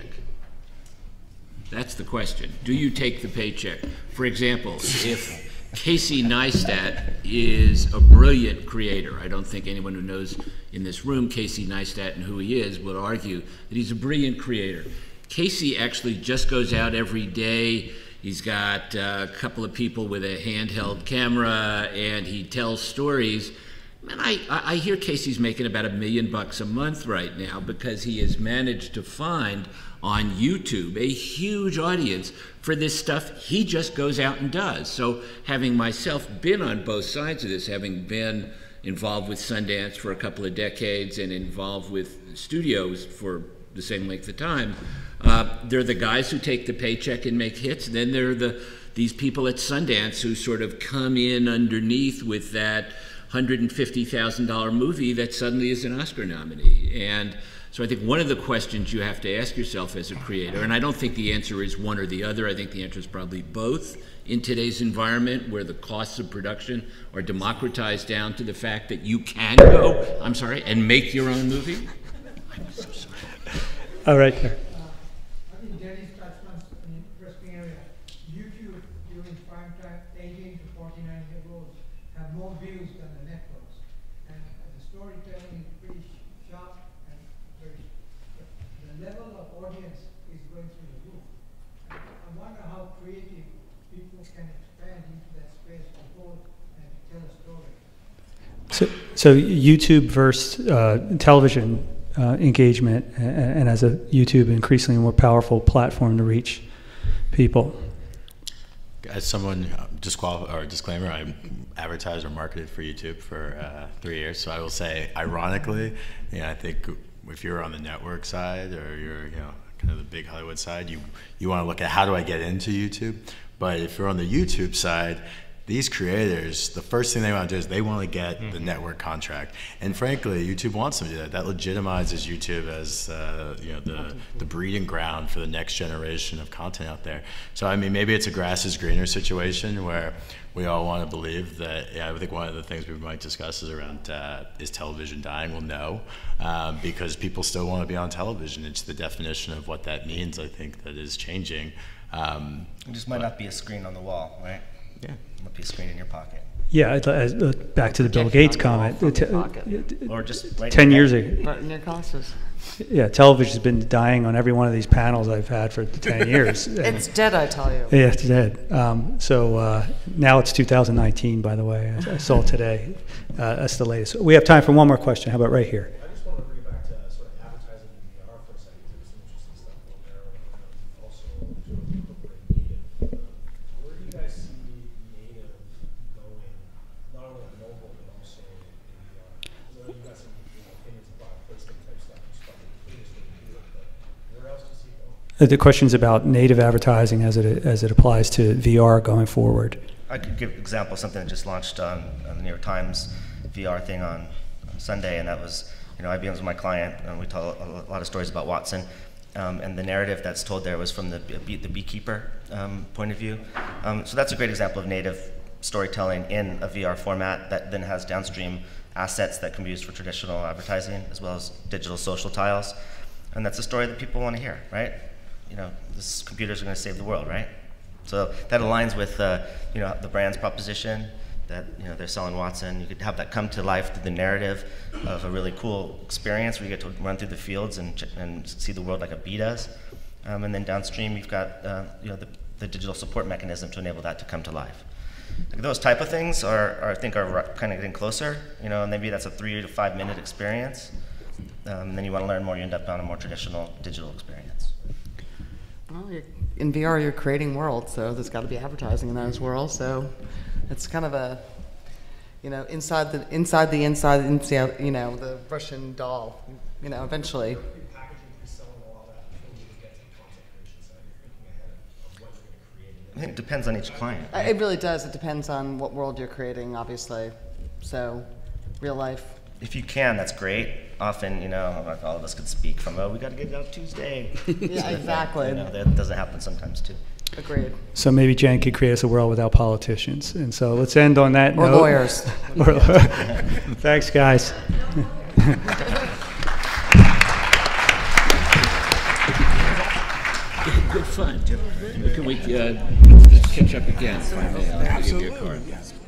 That's the question. Do you take the paycheck? For example, if Casey Neistat is a brilliant creator, I don't think anyone who knows in this room Casey Neistat and who he is would argue that he's a brilliant creator. Casey actually just goes out every day. He's got a couple of people with a handheld camera, and he tells stories. Man, I I hear Casey's making about a million bucks a month right now because he has managed to find on YouTube a huge audience for this stuff he just goes out and does. So, having myself been on both sides of this, having been involved with Sundance for a couple of decades and involved with studios for the same length of time, uh, they're the guys who take the paycheck and make hits. Then there are the these people at Sundance who sort of come in underneath with that $150,000 movie that suddenly is an Oscar nominee. And so I think one of the questions you have to ask yourself as a creator, and I don't think the answer is one or the other, I think the answer is probably both in today's environment where the costs of production are democratized down to the fact that you can go, I'm sorry, and make your own movie. I'm so sorry. All right, there. I think Dennis touched on an interesting area. YouTube during prime time, 18 to 49 year olds have more views than the networks. And the storytelling is pretty sh- sharp and very, the level of audience is going through the roof. And I wonder how creative people can expand into that space to go and tell a story. So, YouTube versus uh, television uh, engagement, a- a- and as a YouTube increasingly more powerful platform to reach people. As someone, uh, disqual- or disclaimer, I advertised or marketed for YouTube for uh, three years. So I will say, ironically, I think if you're on the network side or you're, you know, kind of the big Hollywood side, you you want to look at how do I get into YouTube. But if you're on the YouTube side, these creators, the first thing they want to do is they want to get the network contract. And frankly, YouTube wants them to do that. That legitimizes YouTube as uh, you know the the breeding ground for the next generation of content out there. So I mean, maybe it's a grass is greener situation where we all want to believe that. Yeah, I think one of the things we might discuss is around uh, is television dying? Well, no, um, because people still want to be on television. It's the definition of what that means. I think that is changing. Um, It just might not be a screen on the wall, right? yeah. It might be a screen in your pocket. Yeah, I'd- as- uh, back to the Bill Gates comment. from Te- Or just right Ten in years ago, But in your glasses. yeah, television's been dying on every one of these panels I've had for <laughs> 10 years. And- <laughs> It's dead, I tell you. Yeah, it's dead. Um, so uh, now it's 2019, by the way. I, I saw today. Uh, that's the latest. We have time for one more question. How about right here? I just want to bring it back to sort of advertising in VR for a second, because there's some interesting stuff going there, and also sort of incorporating native. Um, Where do you guys see native going, not only on mobile, but also in VR? Because I know you got some you know, opinions about placement type stuff, which is probably the cleanest way to do it, but where else do you see it going? Uh, The question's about native advertising as it as it applies to VR going forward. I could give example of something that just launched on, on the New York Times VR thing on, on Sunday, and that was, you know, IBM was my client, and we tell a, a lot of stories about Watson. Um, and the narrative that's told there was from the, bee, the beekeeper um, point of view. Um, so that's a great example of native storytelling in a VR format that then has downstream assets that can be used for traditional advertising as well as digital social tiles. And that's a story that people want to hear, right? You know, this computers are going to save the world, right? So that aligns with uh, you know the brand's proposition that you know they're selling Watson. You could have that come to life through the narrative of a really cool experience where you get to run through the fields and, and see the world like a bee does. Um, and then downstream, you've got uh, you know the, the digital support mechanism to enable that to come to life. Like those type of things are, are I think are kind of getting closer. You know, maybe that's a three to five minute experience. Um, then you want to learn more, you end up on a more traditional digital experience. Well, in VR, you're creating worlds, so there's got to be advertising in those worlds. So it's kind of a, you know, inside the inside the inside, inside you know, the Russian doll. You know, eventually. I think it depends on each client. Uh, right? It really does. It depends on what world you're creating, obviously. So, real life. If you can, that's great. Often, you know, like all of us could speak from, oh, we got to get out Tuesday. <laughs> yeah, exactly. That, you know, that doesn't happen sometimes too. Agreed. So maybe Jen could create us a world without politicians. And so let's end on that or note. Lawyers. <laughs> or lawyers. <laughs> Thanks, guys. good fun. Can we uh, catch up again? Absolutely. Yes.